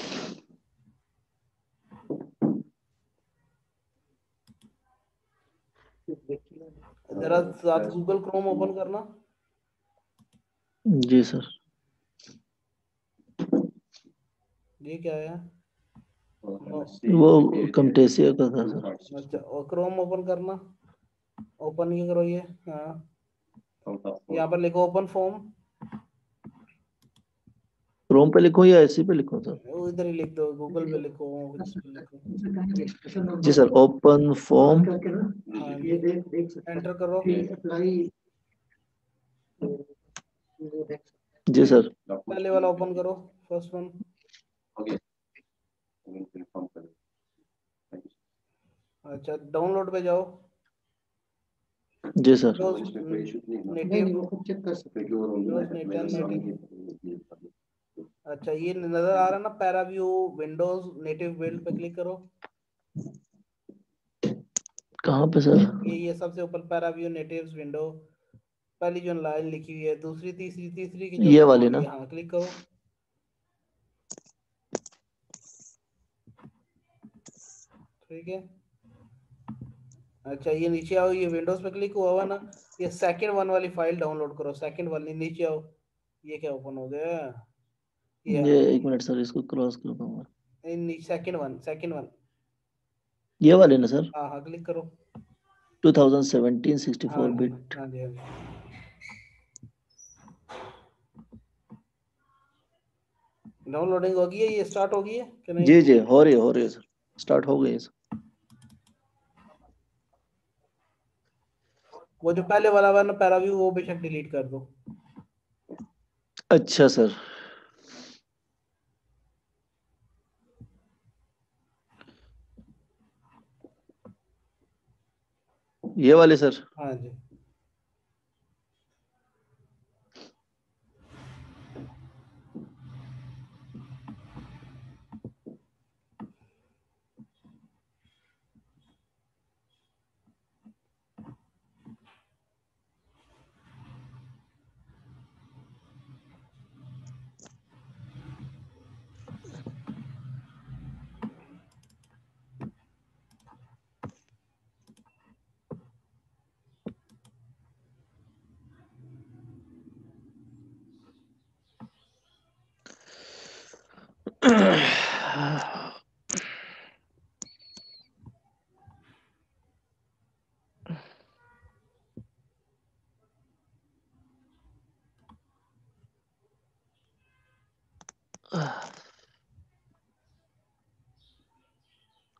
जरा साथ गूगल क्रोम ओपन करना। जी सर ये क्या है? वो कमटेसिया का था अच्छा और क्रोम ओपन करना? ओपन ये करो ये हाँ। यहाँ पर लिखो ओपन फॉर्म क्रोम पे लिखो या ऐसी पे लिखो सर? इधर ही लिख दो गूगल पे लिखो जी सर ओपन फॉर्म एंटर करो। जी सर। पहले वाला ओपन करो फ़र्स्ट वन इन्फॉर्म कर अच्छा डाउनलोड पे जाओ। जी सर। अच्छा ये नज़र आ रहा है ना पैराव्यू विंडोज़ नेटिव बिल्ड पे क्लिक करो। कहाँ पे सर? ये ये सबसे ऊपर पैराव्यू नेटिव्स विंडो पहली जो लाइन लिखी हुई है दूसरी तीसरी तीसरी की ये वाली ना? हाँ क्लिक करो। ठीक है। अच्छा ये नीचे आओ ये विंडोज़ पे क्लिक हुआ हुआ ना ये सेकंड वन वाली फ़ाइल डाउनलोड करो सेकंड वाली नीचे आओ। ये क्या ओपन हो गया? ये ये एक मिनट सर इसको क्रॉस कर दूँगा सेकंड वन सेकंड वन ये वाले ना सर? हाँ हाँ क्लिक करो। 2017 64 हाँ बिट हाँ जी हाँ जी। डाउनलोडिंग हो गई है ये स्टार्ट हो गई है कि नहीं? जी जी हो रही है हो रही है सर। स्टार्ट हो गई है सर। वो जो पहले वाला वाला पैरा पैराव्यू वो बेशक डिलीट कर दो। अच्छा सर ये वाले सर हाँ जी।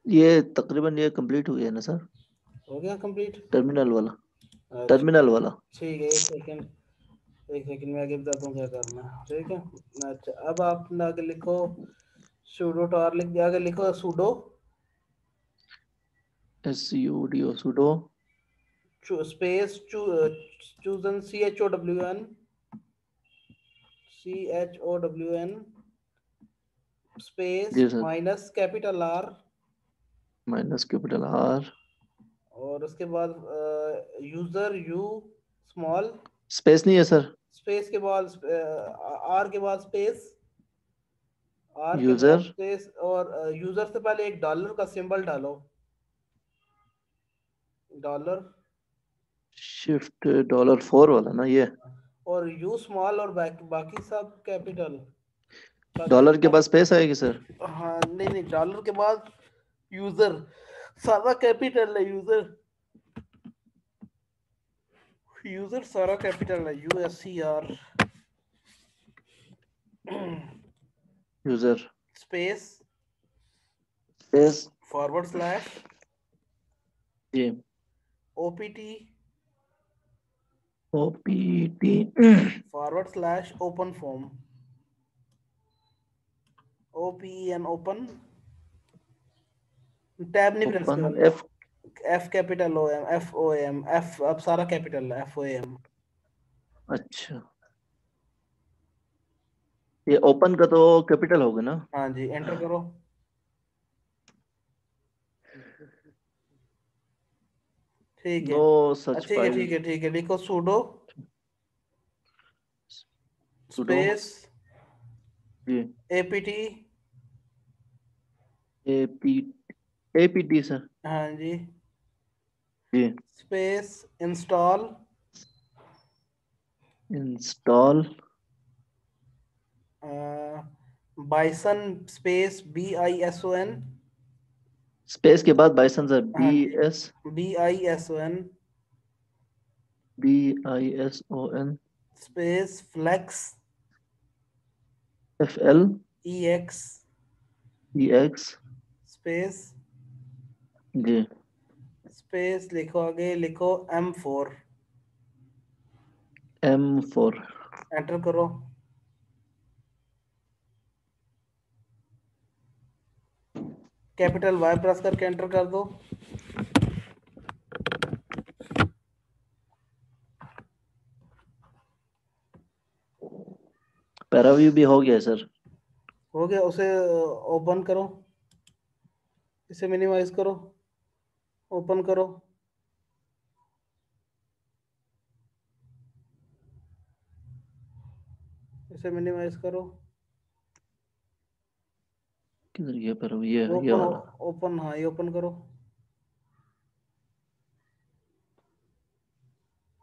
ये तकरीबन ये कंप्लीट हो गया ना सर? हो गया कंप्लीट टर्मिनल वाला। अच्छा। टर्मिनल वाला। ठीक है एक सेकंड एक सेकंड में आगे बताता हूँ क्या करना है। ठीक है? अच्छा अब आप आगे लिखो सूडो tar लिख दिया आगे लिखो sudo S U D O sudo space chosen c h o w n c h o w n space minus capital R minus capital R और उसके बाद यूज़र यू स्मॉल स्पेस नहीं है sir space के बाद R के बाद space R User. Space और यूज़र से पहले एक डॉलर का सिंबल डालो। डॉलर शिफ्ट डॉलर फोर वाला ना ये? और यू स्मॉल और बाकी बाकी सब कैपिटल डॉलर के बाद स्पेस आएगी सर हाँ नहीं नहीं डॉलर के बाद यूज़र सारा कैपिटल है यूज़र यूज़र सारा कैपिटल है U S C R user space space forward slash जी OPT O P T forward slash OpenFOAM OPN open tab नहीं प्रेस करना F F capital O M F O M F अब सारा capital है F O M अच्छा। ये open का तो capital होगा ना? हाँ जी एंटर करो। ठीक है। ठीक है ठीक है ठीक है लिखो sudo सुडो स्पेस जी। Apt A P A P T sir हाँ जी। Space install install bison space B I S O N space के बाद bison sir B S B I S O N B I S O N space flex F L E X E X space ji. Space लिखो आगे लिखो M four M four enter करो capital Y press करके enter कर दो ParaView भी हो गया सर हो गया उसे ओपन करो इसे मिनिमाइज करो ओपन करो। इसे मिनिमाइज करो। किधर गया पैराव्यू ये ये ओपन ओपन हाँ ये ओपन करो।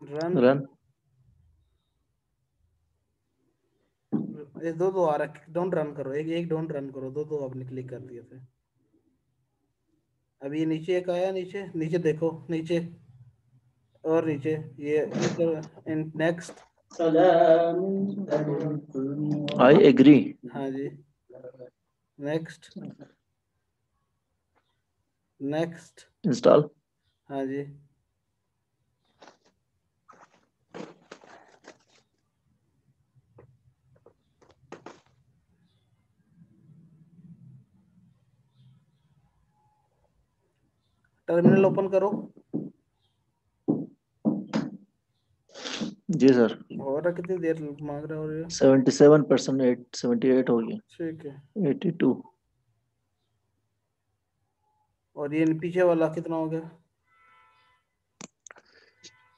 रन रन ये दो दो आ रहा है डोंट रन करो। एक एक डोंट रन करो। दो दो आपने क्लिक कर दिए थे। अभी ये नीचे एक आया नीचे नीचे देखो नीचे और नीचे ये नेक्स्ट आई एग्री हाँ जी। नेक्स्ट नेक्स्ट इंस्टॉल हाँ जी। टर्मिनल ओपन करो। जी सर। हो रहा कितनी देर मांग रहा हो। रही है seventy seven percent eight seventy eight हो गया। ठीक है। Eighty two. और ये पीछे वाला कितना हो गया?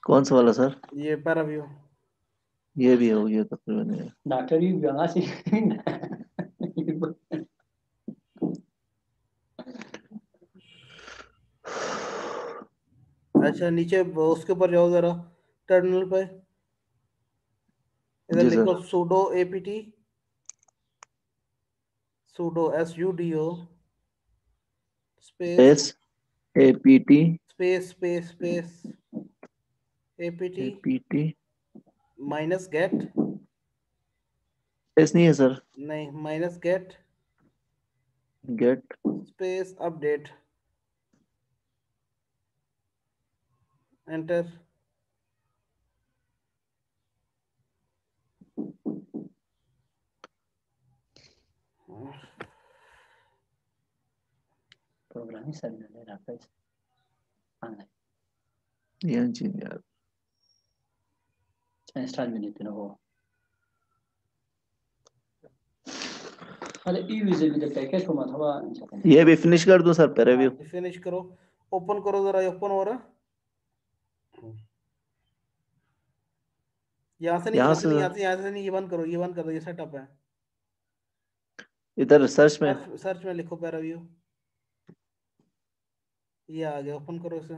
कौन सा वाला सर? ये पैराव्यू। ये भी हो गया तकरीबन। डॉक्टर भी यहाँ से अच्छा नीचे उसके ऊपर जाओ जरा टर्मिनल पे। इधर। लिखो sudo apt sudo s u d o space T space space space apt T minus get space नहीं है सर नहीं minus get get space update enter Programmi serverleri Rafael. Anlay. yan यार Install menü tino ho. अरे ई visit में package को मत हवा ये भी फिनिश कर दूँ सर प्रीव्यू फिनिश करो ओपन करो जरा ओपन हो रहा यहाँ से नहीं यहाँ यहाँ से- से नहीं यहाँ से यहाँ से नहीं ये बंद करो ये बंद कर दो ये सेटअप है इधर सर्च में सर्च सर्च में लिखो पैराव्यू ये आ गया ओपन करो इसे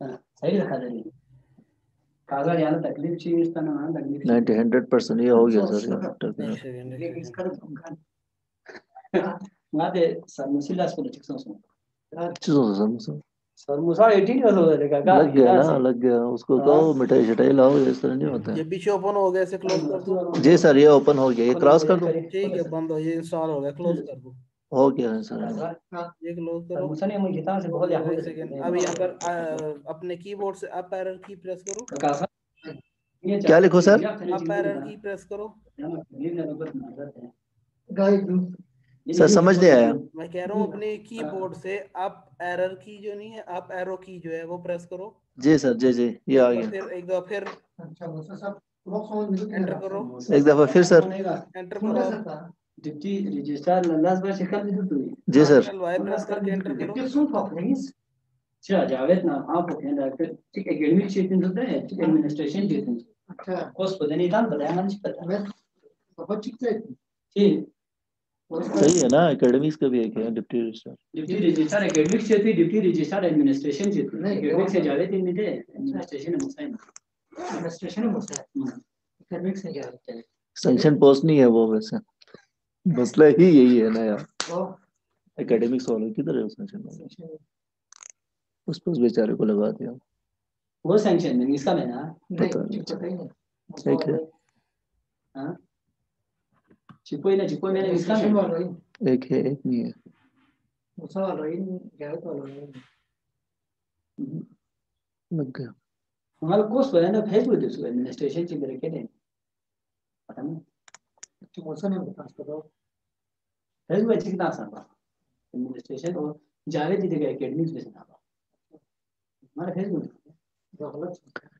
सही रखा चाहिए इस तरह ना तकलीफ़ 90 हंड्रेड परसेंट ये हो गया सर ये एक सेकंड एक सेकंड ना दे सरमुसिला स्कूल ठीक सुन चलो सर सरमुसा 18 का हो। जाएगा का लग गया ना लग गया। उसको कहो मिठाई शिटाई लाओ इस तरह नहीं होता ये है पीछे ओपन हो गया इसे क्लोज कर दो। जी सर ये ओपन हो गया ये क्रॉस कर दो। ठीक है बंद हो ये इंस्टॉल हो गया क्लोज कर दो। हो गया है सर। ये क्लोज करो। मुझे से बहुत एक सेकंड अब यहाँ पर अपने कीबोर्ड से अप एरर की प्रेस करो। क्या लिखो sir? Up arrow key press करो। सर समझ नहीं आया। मैं कह रहा हूँ अपने कीबोर्ड से अप एरर की जो नहीं है अप एरो की जो है वो प्रेस करो। जी सर जी जी ये आ एक गया। फिर एक दफ़ा फिर एंटर करो। एक दफ़ा फिर सर। एंटर करो। डिप्टी रजिस्ट्रार लल्लास बार शिकल भी तो जी सर प्रेस करके एंटर करो अच्छा जावेद ना आप ओके ना फिर ठीक एकेडमिक चेतन होता है ठीक एडमिनिस्ट्रेशन चेतन कोर्स पता नहीं था पता है मुझे पता ठीक सही है ना एकेडमिक्स का भी एक है deputy registrar deputy registrar academic चेती डिप्टी रजिस्ट्रार एडमिनिस्ट्रेशन चेती एकेडमिक से जावेद इन में एडमिनिस्ट्रेशन है मुसाइन सैंक्शन पोस्ट नहीं है वो वैसे. मसला ही यही है ना यार। एकेडमिक्स वालों किधर है वो सैंक्शन उस पर उस बेचारे को लगा दिया। वो सैंक्शन में इसका में ना? पता नहीं एक है हाँ। चिपोई ना चिपोई मैंने इसका में। एक है एक नहीं है। लग गया। हमारा कोर्स है ना फेसबुक है उसको एडमिनिस्ट्रेशन से मेरे के पता नहीं। फेसबुक अच्छी कितना आसान था एडमिनिस्ट्रेशन और जावेद जी देगा एकेडमिक्स में से ना हमारा फेसबुक आई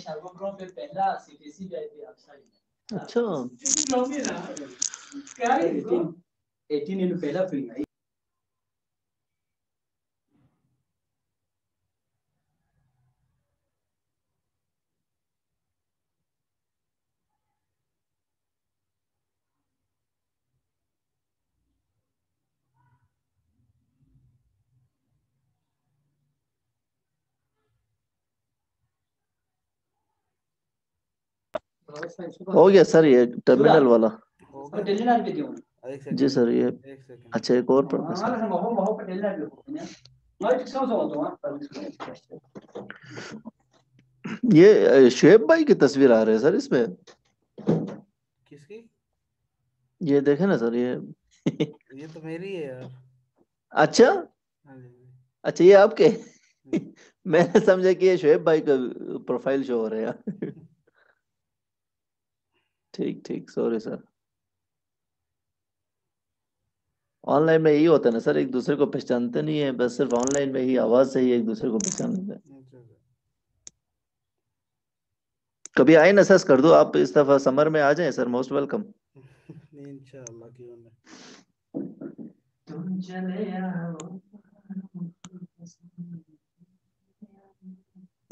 शार्गो ग्रुप पे पहला सीटीसी वीआईपी आउटसाइड अच्छा। क्या है? 18 18 इन पहला फ़िल्म आई हो गया सर ये टर्मिनल वाला। हो सेकंड जी सर ये अच्छा एक और हो हो तो हाँ ये शुएब भाई की तस्वीर आ रही है सर इसमें। किसकी? ये देखे ना सर ये। ये तो मेरी है यार। अच्छा? हाँ अच्छा ये आपके मैंने समझा कि ये शुएब भाई का प्रोफ़ाइल शो हो रहा है ठीक ठीक सॉरी सर ऑनलाइन में यही होता है ना सर एक दूसरे को पहचानते नहीं है बस सिर्फ़ ऑनलाइन में ही आवाज़ से ही एक दूसरे को पहचान लेते हैं। कभी आए ना सर कर दो आप इस दफ़ा समर में आ जाए सर मोस्ट वेलकम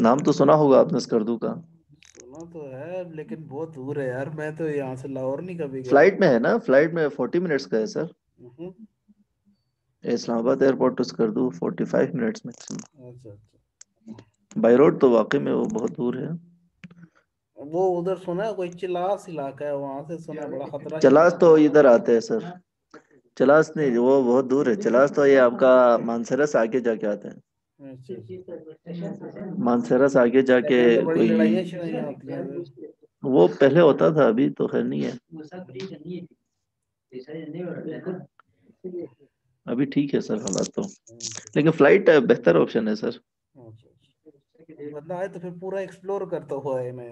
नाम तो सुना होगा आपने स्कर्दू का। सुना तो है लेकिन बहुत दूर है यार। मैं तो यहाँ से लाहौर नहीं कभी गया। फ़्लाइट में है ना? फ़्लाइट में फोर्टी मिनट्स का है sir. Hmm, Islamabad airport to Skardu forty five minutes अच्छा अच्छा। बाई रोड तो वाकई में वो बहुत दूर है। वो उधर सुना है कोई चिलास इलाका है वहाँ से सुना बड़ा खतरा चलास तो इधर आते हैं सर। चलास नहीं वो बहुत दूर है। चलास तो ये आपका मानसरा से आगे जाके आते हैं। अच्छा, अच्छा। मानसरा से आगे जाके तो कोई। वो पहले होता था अभी तो खैर नहीं है। अभी ठीक है सर हालात तो। लेकिन फ़्लाइट बेहतर ऑप्शन है सर। बंदा आए तो फिर पूरा एक्सप्लोर करता हुआ है मैं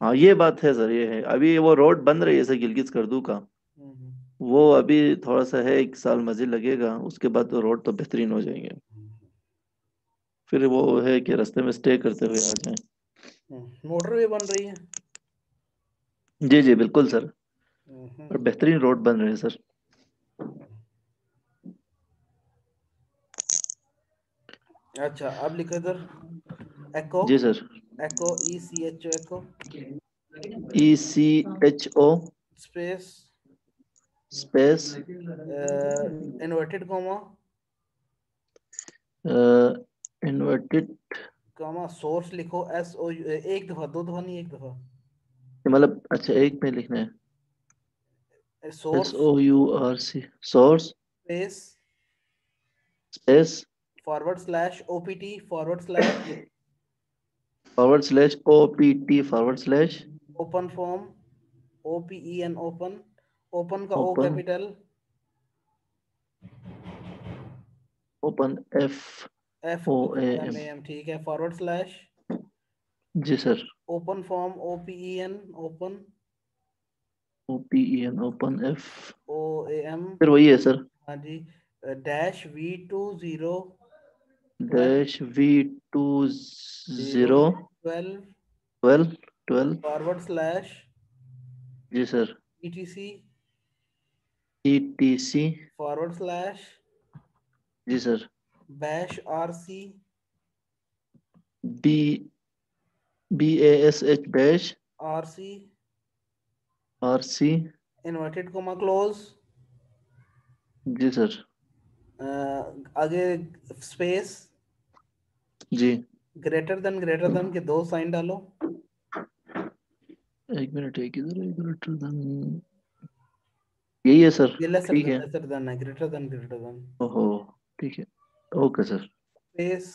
हाँ ये बात है सर ये है। अभी वो रोड बन रही है सर गिलगित करदू का। हम्म, वो अभी थोड़ा सा है एक साल मज़े लगेगा। उसके बाद तो रोड तो बेहतरीन हो जाएँगे। फिर वो है कि रास्ते में स्टे करते हुए आ जाए। हम्म। मोटरवे बन रही है। जी जी बिल्कुल सर। हम्म, और बेहतरीन रोड बन रहे हैं सर। अच्छा अब लिखो इधर। एको जी सर। एको ई सी एच ओ एको ई सी एच ओ space space inverted comma inverted comma source लिखो एस ओ एक दफ़ा दो दफ़ा नहीं एक दफ़ा। मतलब अच्छा एक में लिखना है। S source O U R C source space space forward slash OPT forward slash forward slash O P T forward slash open foam O P E N open open का O capital open F F O M M ठीक है. Forward slash ji sir open foam O P E N open O P E N open F O A M फिर वही है sir हाँ जी. Dash V two zero dash V two zero twelve twelve twelve forward slash ji sir E T C E T C forward slash ji sir B B A S H bash R C R C inverted comma close जी sir आगे space जी greater than greater than के दो sign डालो. एक minute एक इधर एक ग्रेटर देन यही है सर ठीक है। लेसर देन है ग्रेटर देन ग्रेटर देन ओहो ठीक है। ओके सर स्पेस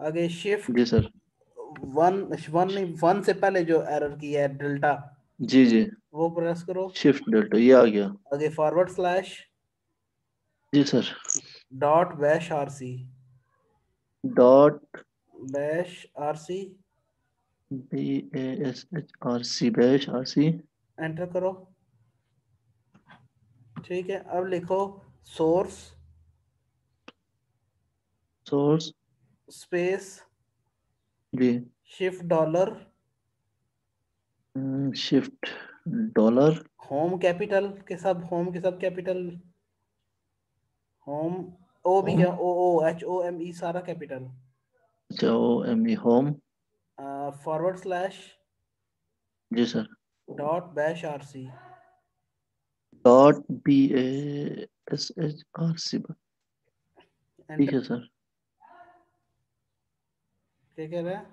आगे शिफ्ट जी सर वन वन नहीं वन से पहले जो एरर की है डेल्टा जी जी. वो प्रेस करो. शिफ्ट डेल्टा ये आ गया. आगे forward slash ji sir dot bash R C dot bash R C B A S H R C bash R C enter करो. ठीक है अब लिखो सोर्स सोर्स स्पेस जी। Shift dollar. Shift dollar. Home capital के सब home के सब capital. Home ओ भी क्या? ओ ओ एच ओ एम ई सारा कैपिटल। अच्छा O M E home. Forward slash जी sir. Dot bash R C dot B S H R C ठीक है सर। क्या कह रहा है?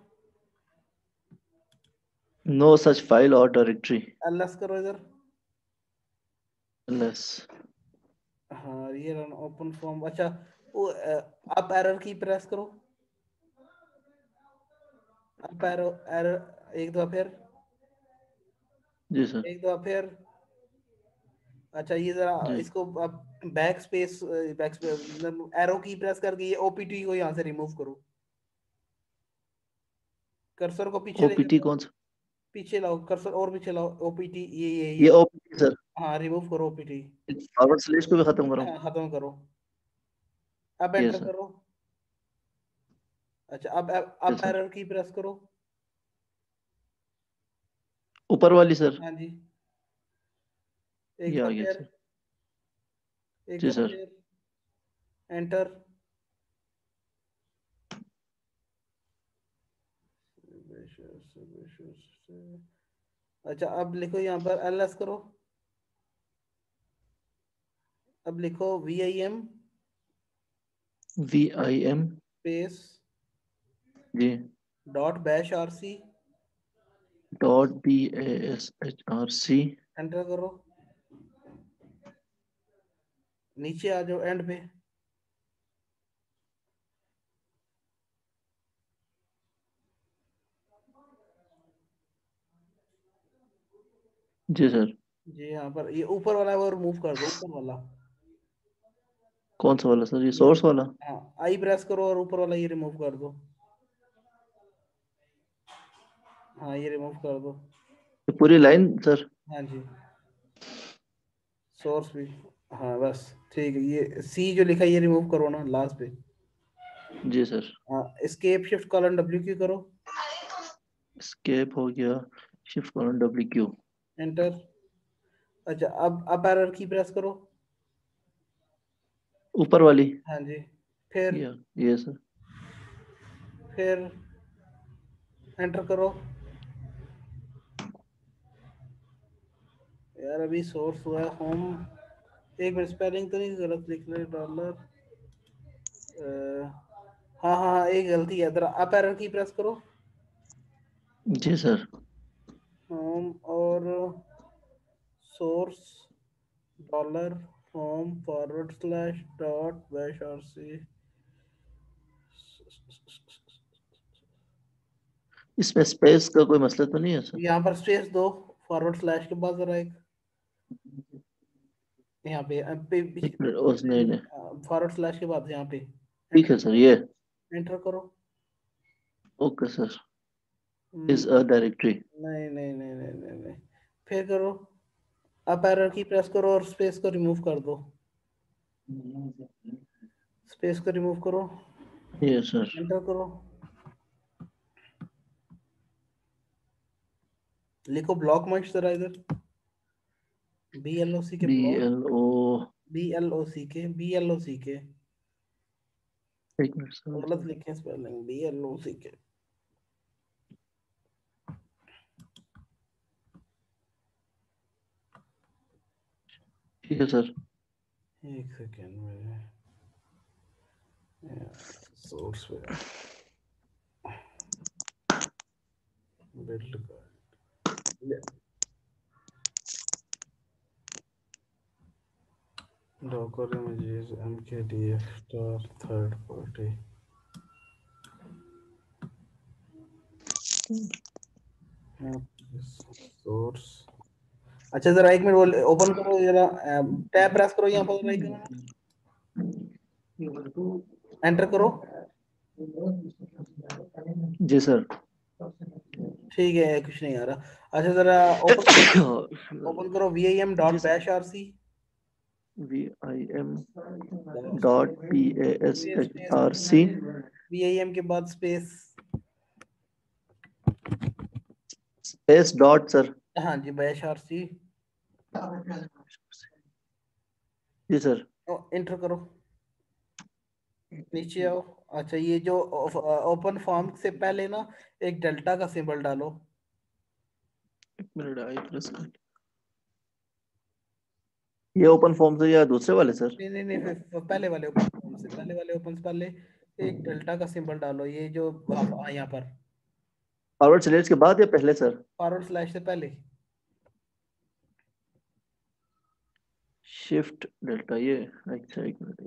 नो सच फ़ाइल और डायरेक्टरी एलएस करो इधर। लेस हाँ ये रन ओपन फॉर्म अच्छा वो अप एरर की प्रेस करो। अप एरो एरर एक दो फिर। जी सर। एक दो फिर। अच्छा ये जरा इसको अब back space back space arrow key press करके ये ओपीटी को यहाँ से रिमूव करो। कर्सर को पीछे ओपीटी कौन सा? पीछे लाओ कर्सर और पीछे लाओ ओपीटी ये ये ये। ओपीटी सर हाँ रिमूव करो ओपीटी फॉरवर्ड स्लैश को भी खत्म करो। खत्म करो। अब एंटर करो। अच्छा अब अब. एरर की प्रेस करो। ऊपर वाली सर हाँ जी। ये आ गया सर एक जी सर एंटर अच्छा अब लिखो यहाँ पर एल एस करो। अब लिखो V I M V I M space ji. Dot bash R C dot B S H R C enter करो। नीचे आ जाओ एंड पे। जी सर। जी यहाँ पर ये ऊपर वाला है वो रिमूव कर दो ऊपर वाला। कौन सा वाला सर? ये सोर्स वाला? हाँ आई प्रेस करो और ऊपर वाला ये रिमूव कर दो। हाँ ये रिमूव कर दो। ये पूरी लाइन सर? हाँ जी। सोर्स भी हाँ बस ठीक है। ये सी जो लिखा है ये रिमूव करो ना लास्ट पे। जी सर। हाँ escape shift colon W Q करो। स्केप हो गया shift colon W Q enter अच्छा अब अप एरर की प्रेस करो। ऊपर वाली। हाँ जी फिर या सर फिर एंटर करो। यार अभी सोर्स हुआ है होम एक मिनट स्पेलिंग तो नहीं गलत लिख रहे डॉलर हाँ हाँ हाँ एक गलती है। अप एरर की प्रेस करो। जी सर होम और source dollar home forward slash dot bash R C इसमें स्पेस का कोई मसला तो नहीं है सर? यहाँ पर स्पेस दो फॉरवर्ड स्लैश के बाद जरा एक। यहाँ पे एक मिनट उस नहीं नहीं फॉरवर्ड स्लैश के बाद यहाँ पे। ठीक है सर ये। एंटर करो। Okay sir. Is a directory नहीं नहीं नहीं नहीं नहीं फिर करो। अप एरर की प्रेस करो और स्पेस को रिमूव कर दो। स्पेस को रिमूव करो। ये सर एंटर करो। लिखो ब्लॉक मंच जरा इधर B L O C K B L O B L O C K B L ओ सी के एक मिनट सर गलत लिखे spelling B L O C K ठीक है सर। एक सेकेंड में सोर्स पे बिल्ड कर docker images M K D F star third party source. अच्छा जरा एक मिनट ओपन करो जरा टैब प्रेस करो यहाँ पर राइट एंटर करो। जी सर। ठीक है कुछ नहीं आ रहा। अच्छा जरा ओपन ओपन करो V I M dot bash R C V I M dot S H R C V I M के बाद स्पेस स्पेस डॉट सर हाँ जी बैश आर सी। जी सर। एंटर करो। नीचे आओ। अच्छा ये जो ओपन फॉर्म से पहले ना एक डेल्टा का सिंबल डालो। एक मिनट आई प्रेस कर। ये ओपन फॉर्म से या दूसरे वाले सर? नहीं नहीं नहीं पहले वाले ओपन फॉर्म से पहले वाले ओपन से पहले एक डेल्टा का सिंबल डालो ये जो यहाँ पर। फॉरवर्ड स्लैश के बाद या पहले सर फॉरवर्ड स्लैश से पहले। शिफ्ट डेल्टा ये अच्छा एक मिनट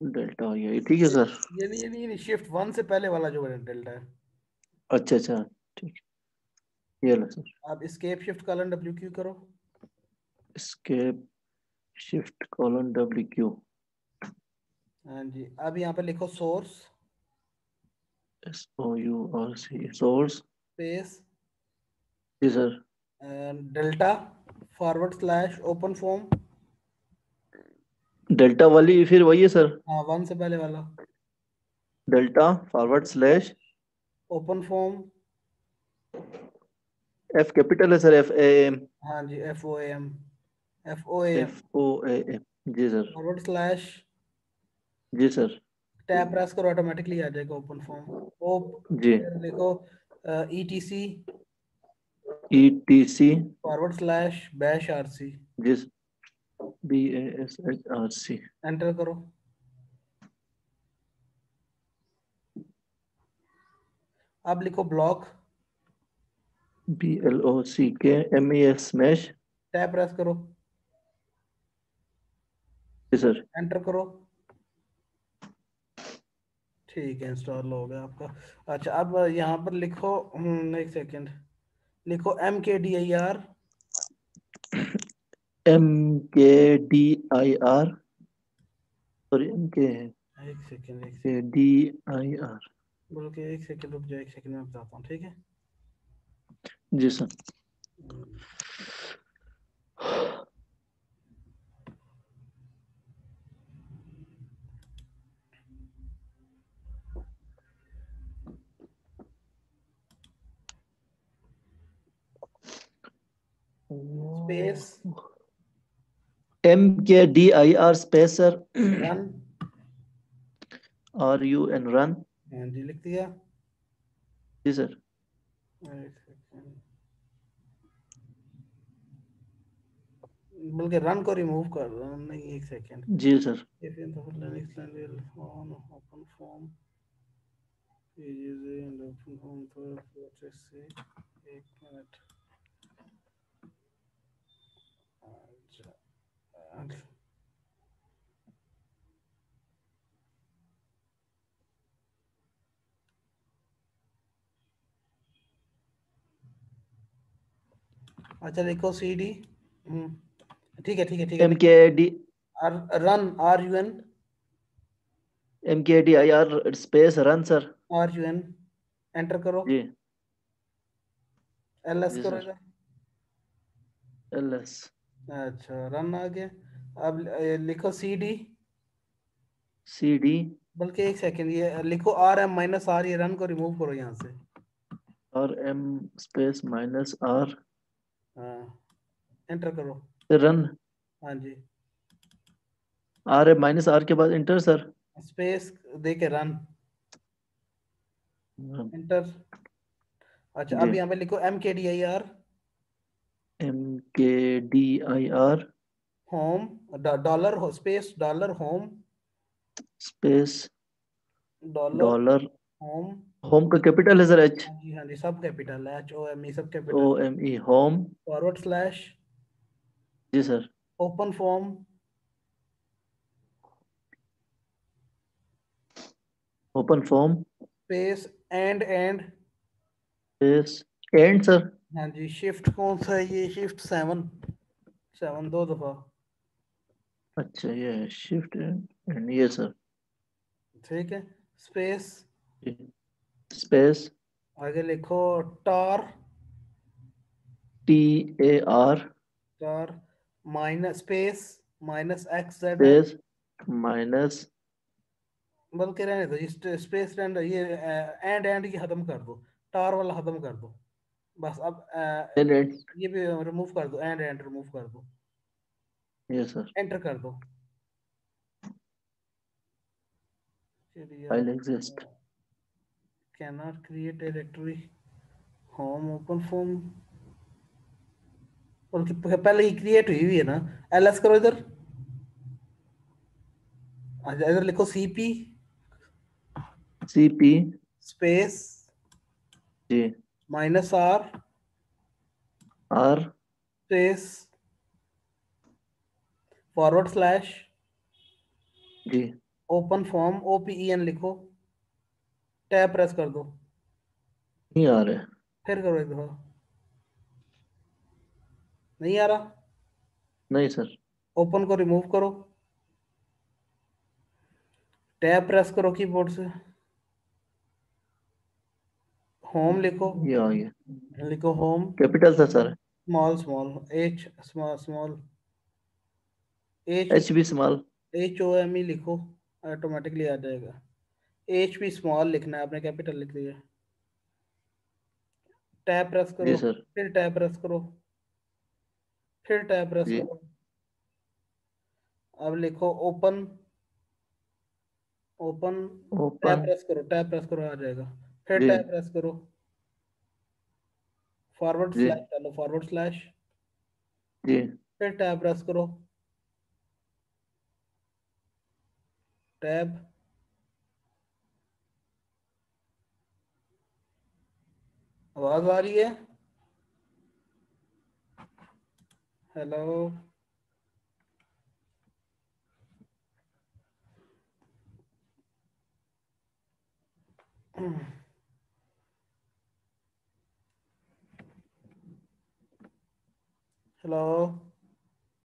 डेल्टा हो गया ठीक है सर ये नहीं ये नहीं, नहीं शिफ्ट वन से पहले वाला जो डेल्टा है। अच्छा अच्छा ठीक ये लो सर आप escape shift colon W Q करो। Escape shift colon W Q हाँ जी अब यहाँ पे लिखो source S O U R C source space जी sir delta forward slash open foam delta वाली फिर वही है सर हाँ वन से पहले वाला। Delta forward slash open foam F capital है सर एफ़ ए एम हाँ जी F O M F O M F O M जी सर फॉरवर्ड स्लैश जी सर टैब प्रेस करो ऑटोमेटिकली आ जाएगा ओपन फॉर्म ओ जी। देखो ETC E T forward slash bash RC ji B A S H R C enter करो। अब लिखो block B L O C K M E S slash tab press करो। जी sir. Enter करो। ठीक है इंस्टॉल हो गया आपका। अच्छा अब यहाँ पर लिखो हम्म, एक सेकंड लिखो M K D I R M K D I R sorry M K है। एक सेकंड एक के डी आई आर बल्कि एक सेकंड रुक जाओ एक सेकंड में बताता हूँ ठीक है? जी sir. Space M K D I R space sir R U N run जी लिख दिया जी सर बल्कि रन को रिमूव कर दो नहीं एक second ji sir if in the Linux language on open form. Pages and open form तो process से एक मिनट अच्छा अच्छा। अच्छा देखो सी डी ठीक है ठीक है ठीक है M K D run R U N M K D I R space run sir R U N enter करो। जी। एल एस करो एल एस अच्छा रन आ गया। अब लिखो सी डी सी डी बल्कि एक सेकंड ये लिखो आर एम माइनस आर ये रन को रिमूव करो यहाँ से। और एम स्पेस माइनस आर हाँ एंटर करो। रन हाँ जी। आर एम माइनस आर के बाद इंटर सर स्पेस दे के रन एंटर अच्छा अब यहाँ पे लिखो M K D I R M K D I R home dollar space dollar home space dollar home home का कैपिटल है सर एच जी हाँ जी सब कैपिटल है एच ओ एम ई सब capital O M E home forward slash ji sir open foam open foam space and and space and sir हाँ जी शिफ्ट कौन सा है? ये शिफ्ट सेवन सेवन दो दफ़ा। अच्छा ये शिफ्ट एंड ये सर ठीक है स्पेस स्पेस आगे लिखो tar T A R tar minus space minus X Z space minus बल्कि रहने दो स्पेस एंड ये एंड एंड की खत्म कर दो। टार वाला खत्म कर दो। बस अब अ, ये भी रिमूव कर दो एंड एंड रिमूव कर दो। ये सर एंटर कर दो। File exist cannot create directory home open form बल्कि प- पहले ही क्रिएट हुई हुई है ना। एलएस करो इधर। इधर लिखो सीपी सी पी स्पेस जी minus R R. Space forward slash जी। Open foam O P E N लिखो। टैब प्रेस कर दो। नहीं आ रहा। है फिर करो एक दफ़ा। नहीं आ रहा? नहीं सर। ओपन को रिमूव करो। टैब प्रेस करो कीबोर्ड से। होम लिखो। ये गया। लिखो होम कैपिटल था sir small small H small small H H B small H O M E लिखो। ऑटोमेटिकली आ जाएगा एच पी स्मॉल लिखना है। आपने कैपिटल लिख दिया। टैब प्रेस करो। फिर टैब प्रेस करो। फिर टैब प्रेस करो। अब लिखो ओपन ओपन ओपन प्रेस करो। टैब प्रेस करो। आ जाएगा फिर टैब प्रेस करो। फॉरवर्ड स्लैश डालो फॉरवर्ड स्लैश जी। फिर टैब प्रेस करो। टैब आवाज़ आ रही है? Hello *clears throat* *clears throat* Hello.